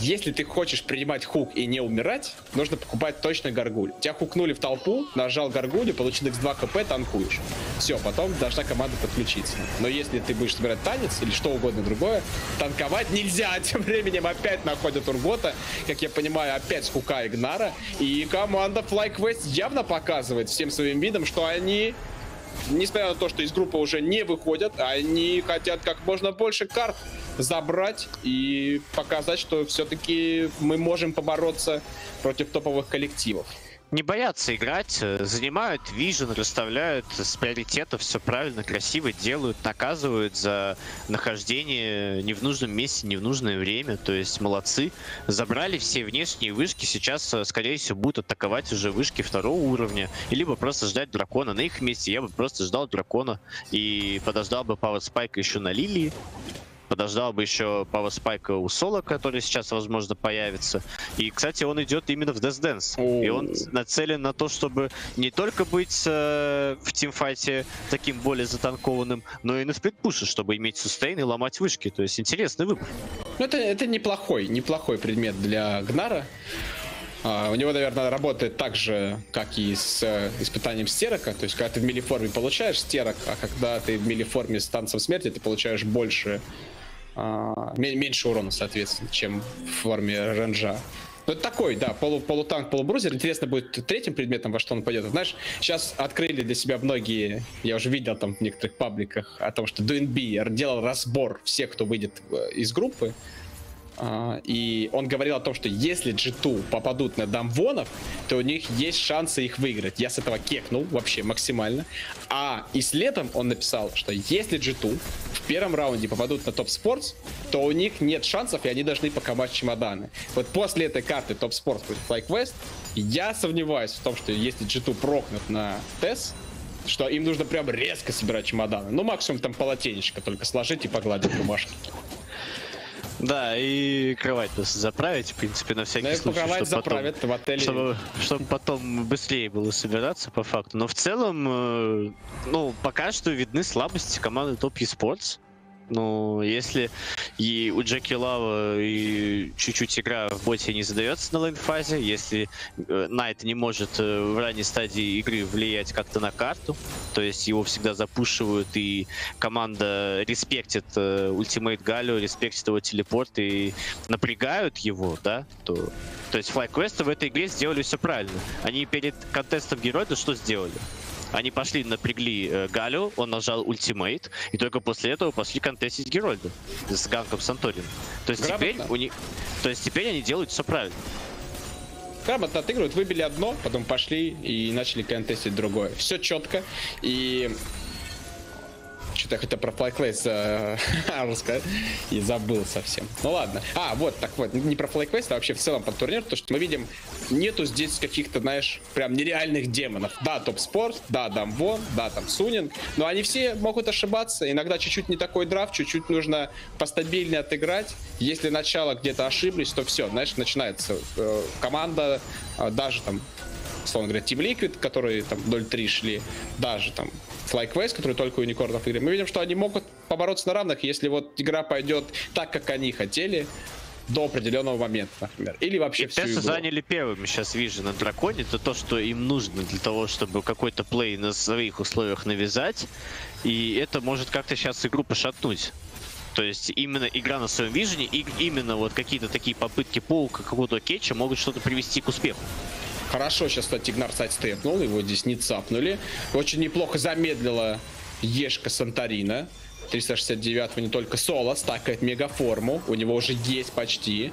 если ты хочешь принимать хук и не умирать, нужно покупать точно горгуль. Тебя хукнули в толпу, нажал горгулю, получил x2 кп, танкуешь. Все, потом должна команда подключиться. Но если ты будешь собирать танец или что угодно другое, танковать нельзя. Тем временем опять находят Ургота, как я понимаю, опять с хука Игнара. И команда FlyQuest явно показывает всем своим видом, что они несмотря на то, что из группы уже не выходят, они хотят как можно больше карт забрать и показать, что все-таки мы можем побороться против топовых коллективов не боятся играть, э, занимают вижен, расставляют с приоритетов, все правильно, красиво делают, наказывают за нахождение не в нужном месте, не в нужное время. То есть молодцы. Забрали все внешние вышки, сейчас, э, скорее всего, будут атаковать уже вышки второго уровня. Либо просто ждать дракона. На их месте я бы просто ждал дракона и подождал бы Power Spike еще на лилии подождал бы еще Power Spike у Соло, который сейчас, возможно, появится. И, кстати, он идет именно в Death Dance. И он нацелен на то, чтобы не только быть э, в тимфайте таким более затанкованным, но и на сплитпуше, чтобы иметь сустейн и ломать вышки. То есть интересный выбор. Ну, это, это неплохой, неплохой предмет для Гнара. А, у него, наверное, работает так же, как и с э, испытанием стерока. То есть, когда ты в милиформе получаешь стерок, а когда ты в милиформе с танцем смерти, ты получаешь больше, меньше урона, соответственно, чем в форме ренжа. Ну, это такой, да, полу, полутанк, полубрузер. Интересно будет третьим предметом, во что он пойдет. Знаешь, сейчас открыли для себя многие, я уже видел там в некоторых пабликах о том, что DNB делал разбор всех, кто выйдет э, из группы. А, И он говорил о том, что если G2 попадут на дамвонов, то у них есть шансы их выиграть. Я с этого кекнул вообще максимально. А и следом он написал, что если G2 в первом раунде попадут на топ спортс, то у них нет шансов, и они должны паковать чемоданы. Вот после этой карты топ спортс против FlyQuest, я сомневаюсь в том, что если G2 прокнут на TES, что им нужно прям резко собирать чемоданы. Ну, максимум там полотенечко только сложить и погладить бумажки. Да, и кровать заправить, в принципе, на всякий и случай. кровать чтоб потом- заправят в отеле. Чтобы, чтобы потом быстрее было собираться, по факту. Но в целом, э, ну, пока что видны слабости команды Top eSports. Ну, если и у Джеки Лава и чуть-чуть игра в боте не задается на лейн-фазе, если э, Найт не может э, в ранней стадии игры влиять как-то на карту, то есть его всегда запушивают, и команда респектит э, ультимейт Галю, респектит его телепорт и напрягают его, да, то, то есть FlyQuest в этой игре сделали все правильно. Они перед контестом героя что сделали? Они пошли, напрягли э, Галю, он нажал ультимейт, и только после этого пошли контестить Герольда с ганком Санторин. То есть теперь Грамотно. у них, то есть теперь они делают все правильно. Грамотно отыгрывают, выбили одно, потом пошли и начали контестить другое. Все четко. И что-то я хотел про FlyQuest э, рассказать и забыл совсем. Ну ладно. А, вот, так вот, не про FlyQuest, а вообще в целом про турнир, то, что мы видим, нету здесь каких-то, знаешь, прям нереальных демонов. Да, топ-спорт, да, Дамвон, да, там Сунин, но они все могут ошибаться. Иногда чуть-чуть не такой драфт, чуть-чуть нужно постабильнее отыграть. Если начало где-то ошиблись, то все, знаешь, начинается э, команда, э, даже там условно говоря, Team Liquid, которые там 0-3 шли, даже там FlyQuest, который только у Уникорнов игры, мы видим, что они могут побороться на равных, если вот игра пойдет так, как они хотели, до определенного момента, например. Или вообще И всю Тессы игру. заняли первыми сейчас вижу на драконе. Это то, что им нужно для того, чтобы какой-то плей на своих условиях навязать. И это может как-то сейчас игру пошатнуть. То есть именно игра на своем вижене и именно вот какие-то такие попытки паука какого-то кетча могут что-то привести к успеху. Хорошо сейчас, кстати, Игнар сайдстепнул, его здесь не цапнули. Очень неплохо замедлила Ешка Санторина. 369 не только соло, стакает мегаформу. У него уже есть почти.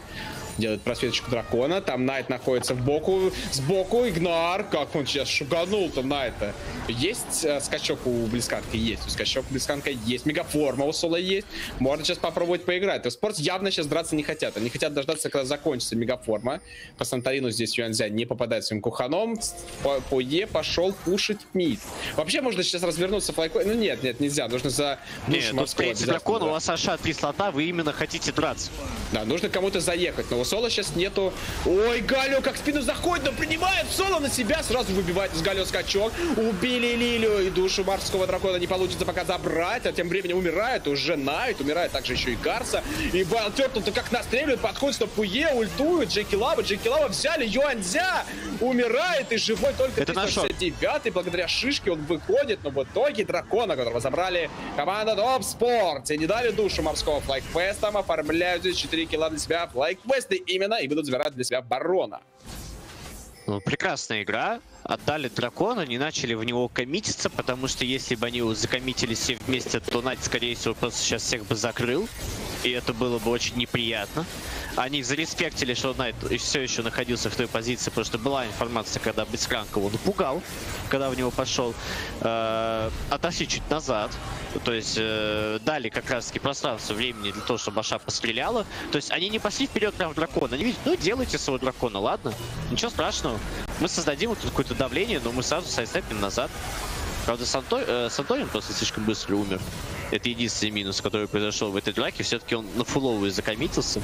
Делает просветочку дракона. Там Найт находится в боку. Сбоку Игнар. Как он сейчас шуганул-то Найта. Есть э, скачок у Близканка? Есть. У скачок у Близканка есть. Мегаформа у Соло есть. Можно сейчас попробовать поиграть. То спорт явно сейчас драться не хотят. Они хотят дождаться, когда закончится Мегаформа. По Санторину здесь Юанзя не попадает своим куханом. По, по Е пошел пушить мид. Вообще можно сейчас развернуться флайкой. Ну нет, нет, нельзя. Нужно за Нет, душу тут дракон, у драться. вас Аша три слота, вы именно хотите драться. Да, нужно кому-то заехать, но у Соло сейчас нету... Ой, Галио как спину заходит, но принимает Соло на себя, сразу выбивает из Галио скачок. Убили Лилию, и душу морского дракона не получится пока забрать, а тем временем умирает уже Найт, умирает также еще и Карса. И Вайл Тёртл-то как настреливает, подходит, что Пуе ультует, Джеки Лава, Джеки Лава взяли, Юанзя умирает и живой только Это наш шок. 369 благодаря шишке он выходит, но в итоге дракона, которого забрали команда Топ Спорт, и не дали душу морского флайквестом, оформляют здесь 4 килла для себя флайквесты именно и будут забирать для себя барона. Ну, прекрасная игра. Отдали дракона, не начали в него коммититься, потому что если бы они закоммитились все вместе, то Найт, скорее всего, просто сейчас всех бы закрыл. И это было бы очень неприятно. Они зареспектили, что Найт все еще находился в той позиции, потому что была информация, когда Бескранка его напугал, когда в него пошел. Э, отошли чуть назад. То есть э, дали как раз таки пространство времени для того, чтобы Аша постреляла. То есть они не пошли вперед прям в дракона. Они видят, ну делайте своего дракона, ладно. Ничего страшного. Мы создадим вот какое-то давление, но мы сразу сайстепим назад. Правда, Санто... э, Санторин просто слишком быстро умер. Это единственный минус, который произошел в этой драке. Все-таки он на фуловую закоммитился.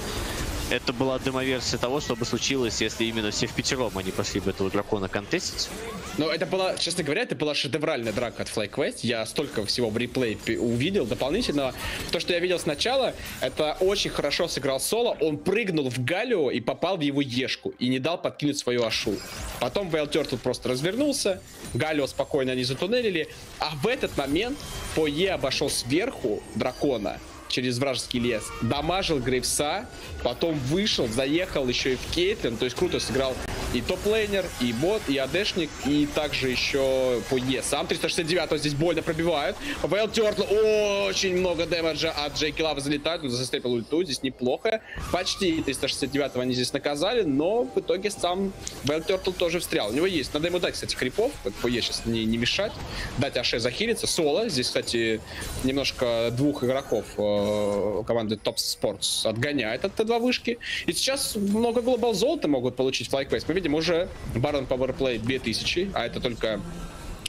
это была демоверсия того, что бы случилось, если именно все в пятером они пошли бы этого дракона контестить. Ну, это была, честно говоря, это была шедевральная драка от FlyQuest. Я столько всего в реплей увидел дополнительного. То, что я видел сначала, это очень хорошо сыграл Соло. Он прыгнул в Галио и попал в его ешку. И не дал подкинуть свою Ашу. Потом Вейл Turtle просто развернулся. Галио спокойно они затуннелили. А в этот момент PoE обошел сверху дракона через вражеский лес, дамажил Грейвса, потом вышел, заехал еще и в Кейтлин, то есть круто сыграл и топ-лейнер, и бот, и адешник, и также еще PoE. Сам 369 здесь больно пробивают. WildTurtle очень много дэмэджа от Джейки Лава залетает, застепил ульту, здесь неплохо. Почти 369 они здесь наказали, но в итоге сам Вейл Тёртл тоже встрял. У него есть, надо ему дать, кстати, крипов, как по Е сейчас не, не мешать, дать Аше захилиться. Соло, здесь, кстати, немножко двух игроков э, команды Top Sports отгоняет от Т2 вышки. И сейчас много глобал золота могут получить FlyQuest. Мы видим уже Baron Powerplay 2000, а это только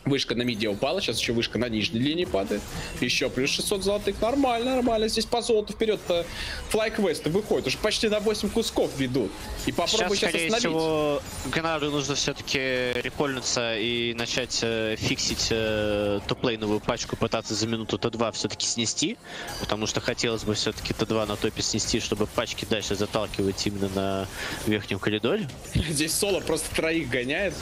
Вышка на миде упала, сейчас еще вышка на нижней линии падает. Еще плюс 600 золотых. Нормально, нормально. Здесь по золоту вперед FlyQuest выходит. Уже почти на 8 кусков ведут. И попробуй Сейчас, сейчас, скорее остановить. всего, Геннадию нужно все-таки репольнуться и начать э, фиксить э, топлейновую пачку, пытаться за минуту Т2 все-таки снести, потому что хотелось бы все-таки Т2 на топе снести, чтобы пачки дальше заталкивать именно на верхнем коридоре. Здесь Соло просто троих гоняет.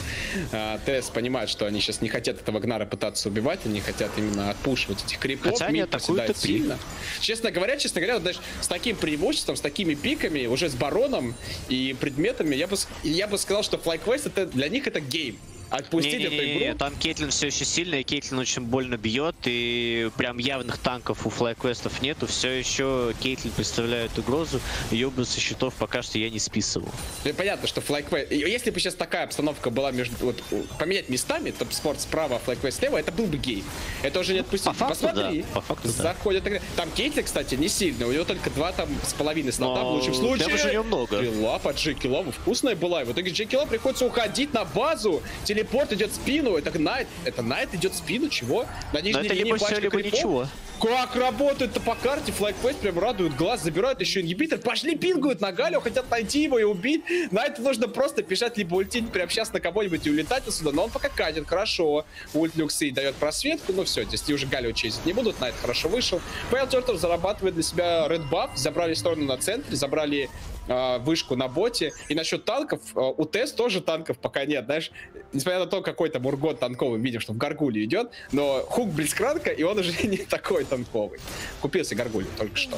А, ТС понимает, что они сейчас не хотят этого Гнара пытаться убивать, они хотят именно отпушивать этих крипов. Хотя они атакуют сильно. Честно говоря, честно говоря, вот даже с таким преимуществом, с такими пиками, уже с бароном и предметами, я бы, я бы сказал, что FlyQuest это для них это game. Отпустить эту Не-не-не, игру. там Кейтлин все еще сильная, Кейтлин очень больно бьет, и прям явных танков у флайквестов нету. Все еще Кейтлин представляет угрозу, ее бы со счетов пока что я не списывал. Ну, Понятно, что и Если бы сейчас такая обстановка была между... Вот, поменять местами, топ спорт справа, FlyQuest слева, это был бы game. Это уже не отпустить. По факту, Посмотри. да. По факту, да. Заходит игра. Там Кейтлин, кстати, не сильно. У него только два там с половиной слота в лучшем случае. дэмэджа у него много. Килла по Джеки Лаву вкусная была. И в итоге Джеки Лав приходится уходить на базу. Телепорт идет в спину. Это Найт. Это Найт идет в спину. Чего? На нижней это линии либо все, либо крипов. ничего. Как работает-то по карте? FlyQuest прям радует глаз, забирают еще ингибитор. Пошли пингуют на Галио, хотят найти его и убить. На это нужно просто бежать, либо ультить прямо сейчас на кого-нибудь и улетать отсюда. Но он пока катит, хорошо. Ульт Люксы дает просветку, ну все, здесь уже Галю честь не будут. Найт хорошо вышел. Пейл Тёртл зарабатывает для себя Red Buff. Забрали сторону на центре, забрали э, вышку на боте. И насчет танков, э, у ТС тоже танков пока нет, знаешь. Несмотря на то, какой там ургот танковый, видим, что в Гаргуле идет, но хук Блицкранка, и он уже не такой танковый. Купился Гаргуль только что.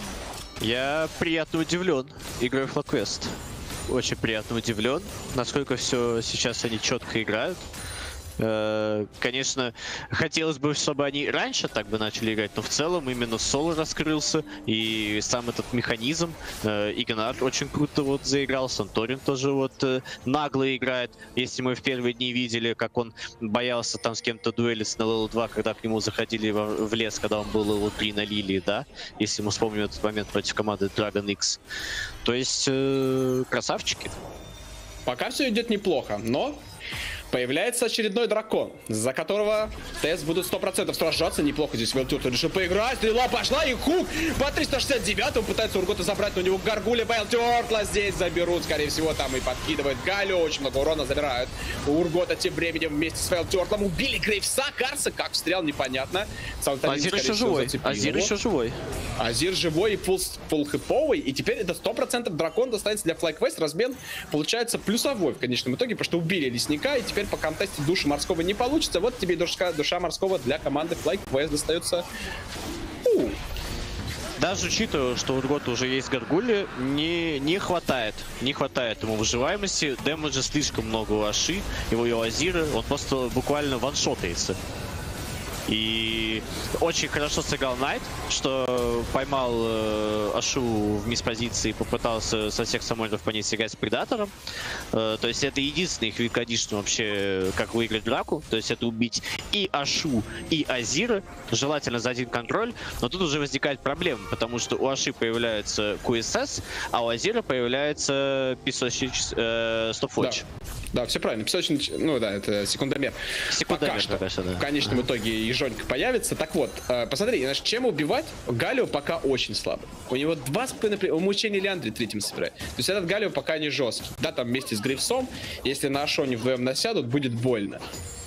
Я приятно удивлен игрой FlyQuest. Очень приятно удивлен, насколько все сейчас они четко играют. Э, Конечно, хотелось бы, чтобы они раньше так бы начали играть, но в целом именно соло раскрылся, и сам этот механизм. Э, Игнар очень круто вот заиграл, Санторин тоже вот э, нагло играет. Если мы в первые дни видели, как он боялся там с кем-то дуэлиться на level 2, когда к нему заходили в лес, когда он был level 3 на Лилии, да, если мы вспомним этот момент против команды Dragon X. То есть, красавчики. Пока все идет неплохо, но появляется очередной дракон, за которого ТС будут 100% сражаться. Неплохо здесь Велтюр решил поиграть. Стрела пошла и хук по 369 он пытается Ургота забрать, но у него Гаргуля Велтюртла здесь заберут. Скорее всего, там и подкидывает Галю. Очень много урона забирают. У Ургота тем временем вместе с Велтюртлом убили Грейвса. Карса как встрял, непонятно. Сауталин, Азир еще живой. Азир его. еще живой. Азир живой и фул, фул хиповый, и теперь это 100% дракон достанется для FlyQuest. Размен получается плюсовой в конечном итоге, потому что убили лесника, и теперь по контесте души морского не получится. Вот тебе душа, душа морского для команды FlyQuest достается. У, Даже учитывая, что у Ургота уже есть горгули, не, не хватает. Не хватает ему выживаемости. Дэмэджа слишком много у Аши, его Азира. Он просто буквально ваншотается. И очень хорошо сыграл Найт, что поймал э, Ашу в мисс-позиции и попытался со всех самолетов по ней сыграть с Предатором. Э, то есть это единственный их викодишн вообще, как выиграть драку. То есть это убить и Ашу, и Азира, желательно за один контроль. Но тут уже возникает проблема, потому что у Аши появляется QSS, а у Азира появляется песочный э, стопвотч. Да, все правильно. Песочный, ну да, это секундомер. Секундомер Пока что. пока что, да. В конечном итоге ежонька появится. Так вот, э, посмотри, знаешь, чем убивать? Галио пока очень слабый. У него два с половиной... Он мучение Леандри третьим собирает. То есть этот Галио пока не жесткий. Да, там вместе с Грифсом, если на Ашоне вдвоем насядут, будет больно.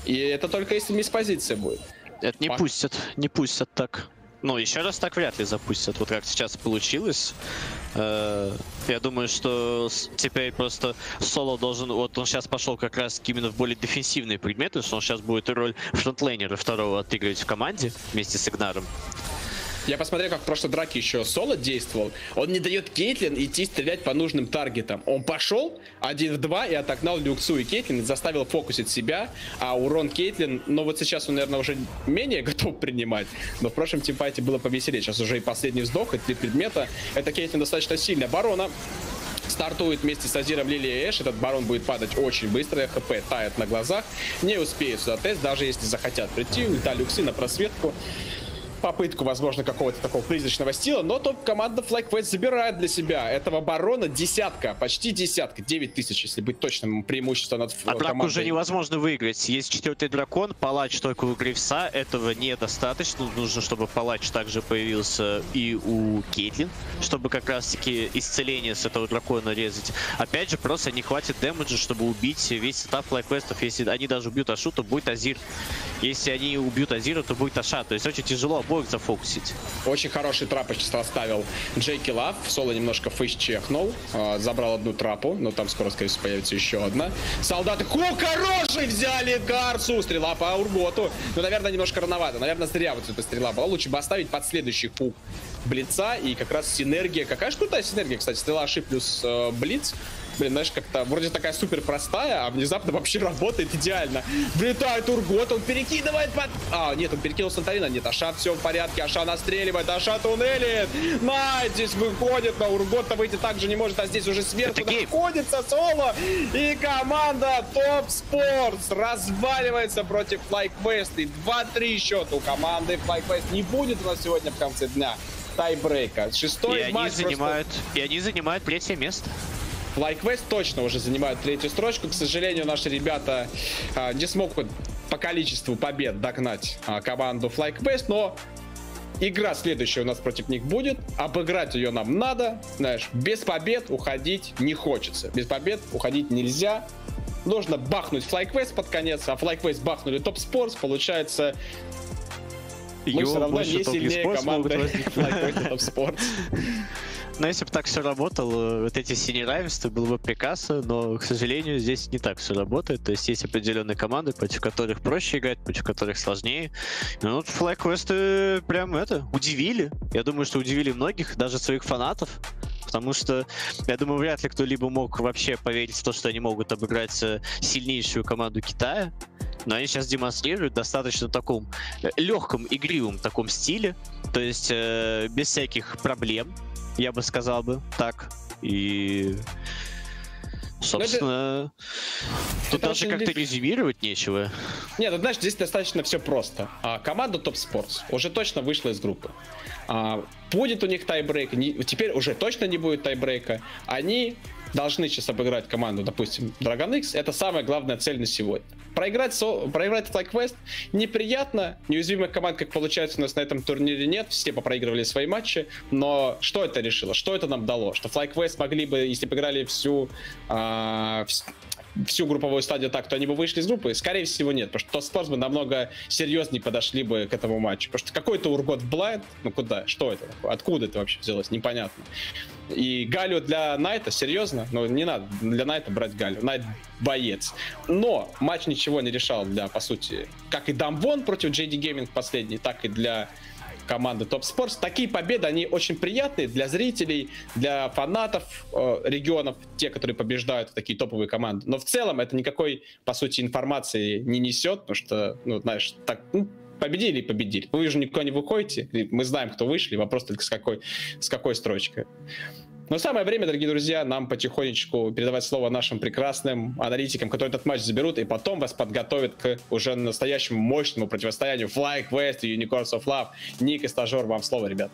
И это только если мисс-позиция будет. Это не Пах. пустят, не пустят так. Ну, еще раз так вряд ли запустят, вот как сейчас получилось. Э, Я думаю, что теперь просто Соло должен... Вот он сейчас пошел как раз именно в более дефенсивные предметы, что он сейчас будет роль фронтлейнера второго отыгрывать в команде вместе с Игнаром. Я посмотрел, как в прошлой драке еще Соло действовал. Он не дает Кейтлин идти стрелять по нужным таргетам. Он пошел один в два и отогнал Люксу и Кейтлин, заставил фокусить себя, а урон Кейтлин, ну вот сейчас он, наверное, уже менее готов принимать, но в прошлом тимфайте было повеселее. Сейчас уже и последний вздох, и три предмета. Это Кейтлин достаточно сильная. Барона стартует вместе с Азиром Лили и Эш. Этот барон будет падать очень быстро. ХП тает на глазах. Не успеет сюда тест, даже если захотят прийти. Да, Люксы на просветку. Попытку, возможно, какого-то такого призрачного стила, но топ-команда FlyQuest забирает для себя этого барона десятка, почти десятка, 9 тысяч, если быть точным, преимущество над А драку командой. уже невозможно выиграть. Есть четвертый дракон, палач только у Грейвса. Этого недостаточно. Нужно, чтобы палач также появился и у Кейтлин, чтобы как раз-таки исцеление с этого дракона резать. Опять же, просто не хватит дэмэджа, чтобы убить весь setup флайквестов. Если они даже убьют Ашу, то будет Азир. Если они убьют Азира, то будет Аша. То есть очень тяжело обоих зафокусить. Очень хороший трапочек оставил Джейки Лав. Соло немножко face чекнул. а, забрал одну трапу, но там скоро, скорее всего, появится еще одна. Солдаты... О, хороший взяли Гарсу! Стрела по Урготу. Ну, наверное, немножко рановато. Наверное, зря вот эта стрела была. Лучше бы оставить под следующий хук Блица. И как раз синергия. Какая же крутая синергия, кстати. Стрела Аши плюс э, Блиц. Блин, знаешь, как-то вроде такая супер простая, а внезапно вообще работает идеально. Влетает Ургот, он перекидывает под... А, нет, он перекинул Санторина. Нет, Аша все в порядке, Аша настреливает, Аша туннелит. Найт здесь выходит, но Ургот-то выйти также не может, а здесь уже сверху Это game. находится Соло. И команда Топ Спортс разваливается против FlyQuest. И 2-3 счет у команды FlyQuest. Не будет у нас сегодня в конце дня тайбрейка. Шестой И они матч просто- занимают, и они занимают третье место. FlyQuest точно уже занимают третью строчку. К сожалению, наши ребята а, не смогут по количеству побед догнать а, команду FlyQuest, но игра следующая у нас против них будет. Обыграть ее нам надо. Знаешь, без побед уходить не хочется. Без побед уходить нельзя. Нужно бахнуть FlyQuest под конец, а FlyQuest бахнули Топ Спортс. Получается, мы все равно не сильнее команды Топ Спортс. Но если бы так все работало, вот эти все неравенства было бы прекрасно, но, к сожалению, здесь не так все работает. То есть есть определенные команды, против которых проще играть, против которых сложнее. Ну, вот FlyQuest прям это, удивили. Я думаю, что удивили многих, даже своих фанатов. Потому что, я думаю, вряд ли кто-либо мог вообще поверить в то, что они могут обыграть э, сильнейшую команду Китая. Но они сейчас демонстрируют достаточно таком э, легком, игривом таком стиле. То есть э, без всяких проблем, я бы сказал бы так. И собственно, тут это даже как-то легко. резюмировать нечего. Нет, ну, знаешь, здесь достаточно все просто. А, команда Top Sports уже точно вышла из группы. А, будет у них тайбрейк, не- теперь уже точно не будет тайбрейка. Они должны сейчас обыграть команду, допустим, Dragon X. Это самая главная цель на сегодня. Проиграть, со- проиграть FlyQuest неприятно. Неуязвимых команд, как получается, у нас на этом турнире нет. Все попроигрывали свои матчи. Но что это решило? Что это нам дало? Что FlyQuest могли бы, если бы играли всю, вс- всю групповую стадию так, то они бы вышли из группы? Скорее всего, нет. Потому что Тоспорс бы намного серьезнее подошли бы к этому матчу. Потому что какой-то Ургот в ну куда? Что это? Откуда это вообще взялось? Непонятно. И Галю для Найта, серьезно? Ну, не надо для Найта брать Галю. Найт боец. Но матч ничего не решал для, по сути, как и Дамвон против JD Gaming последний, так и для команды Top Sports. Такие победы, они очень приятные для зрителей, для фанатов э, регионов, те, которые побеждают такие топовые команды. Но в целом это никакой, по сути, информации не несет, потому что, ну, знаешь, так, ну, победили и победили. Вы же никуда не выходите, мы знаем, кто вышли, вопрос только с какой, с какой строчкой. Но самое время, дорогие друзья, нам потихонечку передавать слово нашим прекрасным аналитикам, которые этот матч заберут, и потом вас подготовят к уже настоящему мощному противостоянию FlyQuest и Unicorns of Love. Ник и стажер, вам слово, ребят.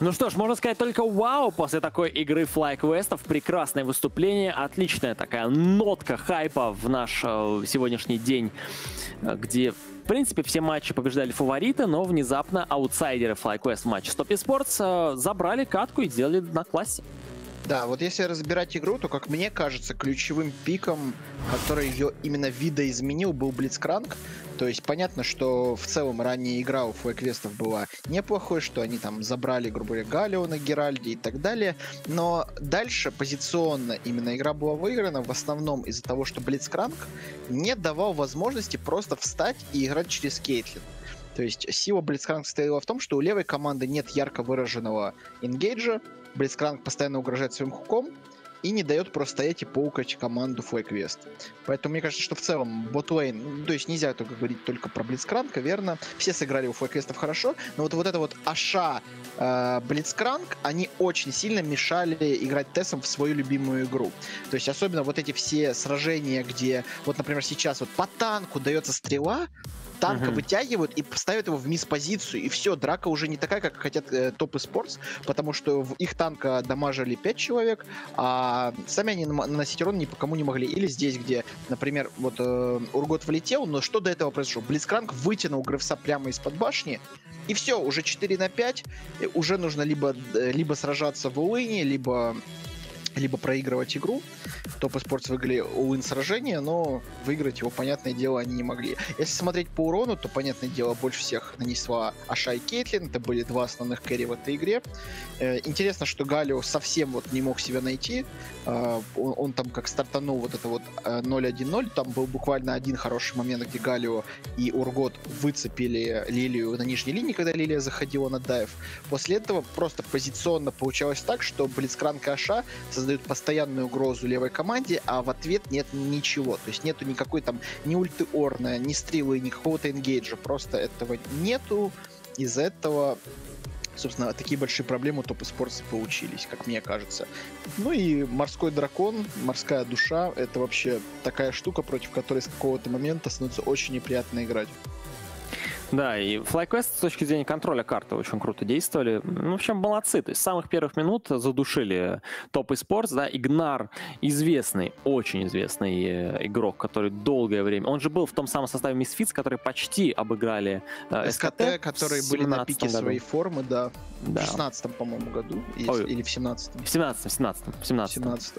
Ну что ж, можно сказать только вау после такой игры FlyQuest. Прекрасное выступление, отличная такая нотка хайпа в наш э, сегодняшний день, э, где принципе, все матчи побеждали фавориты, но внезапно аутсайдеры FlyQuest в матче Stop Esports э, забрали катку и сделали на классе. Да, вот если разбирать игру, то, как мне кажется, ключевым пиком, который ее именно видоизменил, был Блицкранк. То есть понятно, что в целом ранняя игра у Флэквестов была неплохой, что они там забрали, грубо говоря, Галиона, Геральди и так далее. Но дальше позиционно именно игра была выиграна в основном из-за того, что Блицкранк не давал возможности просто встать и играть через Кейтлин. То есть сила Блицкранк состояла в том, что у левой команды нет ярко выраженного ингейджа, Блицкранк постоянно угрожает своим хуком и не дает просто стоять и паукать команду Флэквест. Поэтому мне кажется, что в целом ботлейн, ну, то есть нельзя только говорить только про Блицкранка, верно? Все сыграли у Флэквестов хорошо, но вот, вот это вот Аша э, Блицкранк, они очень сильно мешали играть Тессом в свою любимую игру. То есть особенно вот эти все сражения, где вот, например, сейчас вот по танку дается стрела, танка Мгм. вытягивают и ставят его в мисс-позицию, и все, драка уже не такая, как хотят э, топы спортс, потому что в их танка дамажили 5 человек, а сами они наносить урон ни по кому не могли. Или здесь, где, например, вот э, Ургот влетел, но что до этого произошло? Блицкранк вытянул Грефса прямо из-под башни, и все, уже 4 на 5, и уже нужно либо, э, либо сражаться в Уэйне, либо либо проигрывать игру. Топы Спортс выиграли уин сражение, но выиграть его, понятное дело, они не могли. Если смотреть по урону, то, понятное дело, больше всех нанесла Аша и Кейтлин. Это были два основных кэрри в этой игре. Э, Интересно, что Галио совсем вот не мог себя найти. Э, Он, он там как стартанул вот это вот э, 0-1-0. Там был буквально один хороший момент, где Галио и Ургот выцепили Лилию на нижней линии, когда Лилия заходила на дайв. После этого просто позиционно получалось так, что Блицкранк и Аша создают постоянную угрозу левой команде, а в ответ нет ничего. То есть нету никакой там ни ульты Орна, ни стрелы, ни какого-то энгейджа. Просто этого нету. Из-за этого собственно, такие большие проблемы у топ спортс получились, как мне кажется. Ну и морской дракон, морская душа, это вообще такая штука, против которой с какого-то момента становится очень неприятно играть. Да, и FlyQuest с точки зрения контроля карты очень круто действовали. Ну, в общем, молодцы. То есть с самых первых минут задушили топ и спортс, да, Игнар известный, очень известный э, игрок, который долгое время... Он же был в том самом составе Misfits, которые почти обыграли э, СКТ, которые в были на 17 пике году. своей формы, да, Да. в 16 по-моему, году, или, Ой. или в 17 В 17 в 17 в 17 17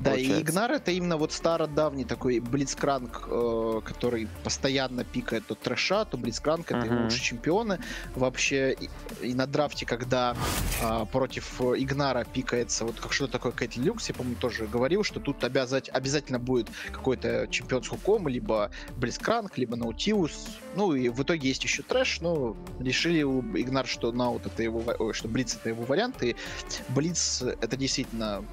Да, и Получается. Игнар это именно вот стародавний такой блицкранк, э, который постоянно пикает то трэша, то блицкранк, это его Мгм. лучшие чемпионы. Вообще и, и на драфте, когда а, против э, Игнара пикается вот как что такое Кейт Люкс, я помню тоже говорил, что тут обязать, обязательно будет какой-то чемпион с хуком, либо Блицкранк, либо наутилус. Ну и в итоге есть еще трэш, но решили у Игнар, что наут это его, ой, что блиц это его вариант, и блиц это действительно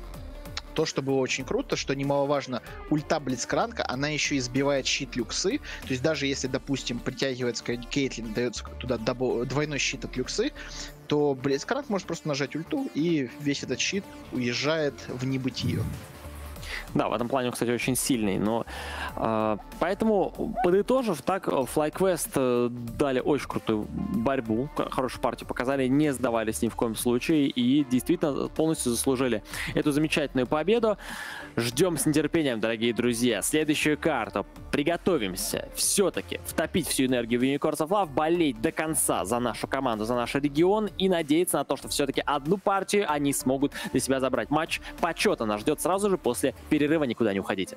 то, что было очень круто, что немаловажно, ульта Блицкранка, она еще избивает щит Люксы. То есть даже если, допустим, притягивается Кейтлин, дается туда double- двойной щит от Люксы, то Блицкранк может просто нажать ульту, и весь этот щит уезжает в небытие. Да, в этом плане он, кстати, очень сильный. Но э, поэтому, подытожив, так э, FlyQuest э, дали очень крутую борьбу, хорошую партию показали, не сдавались ни в коем случае и действительно полностью заслужили эту замечательную победу. Ждем с нетерпением, дорогие друзья, следующую карту. Приготовимся все-таки втопить всю энергию в Unicorns of Love, болеть до конца за нашу команду, за наш регион и надеяться на то, что все-таки одну партию они смогут для себя забрать. Матч почета нас ждет сразу же после перерыва, никуда не уходите.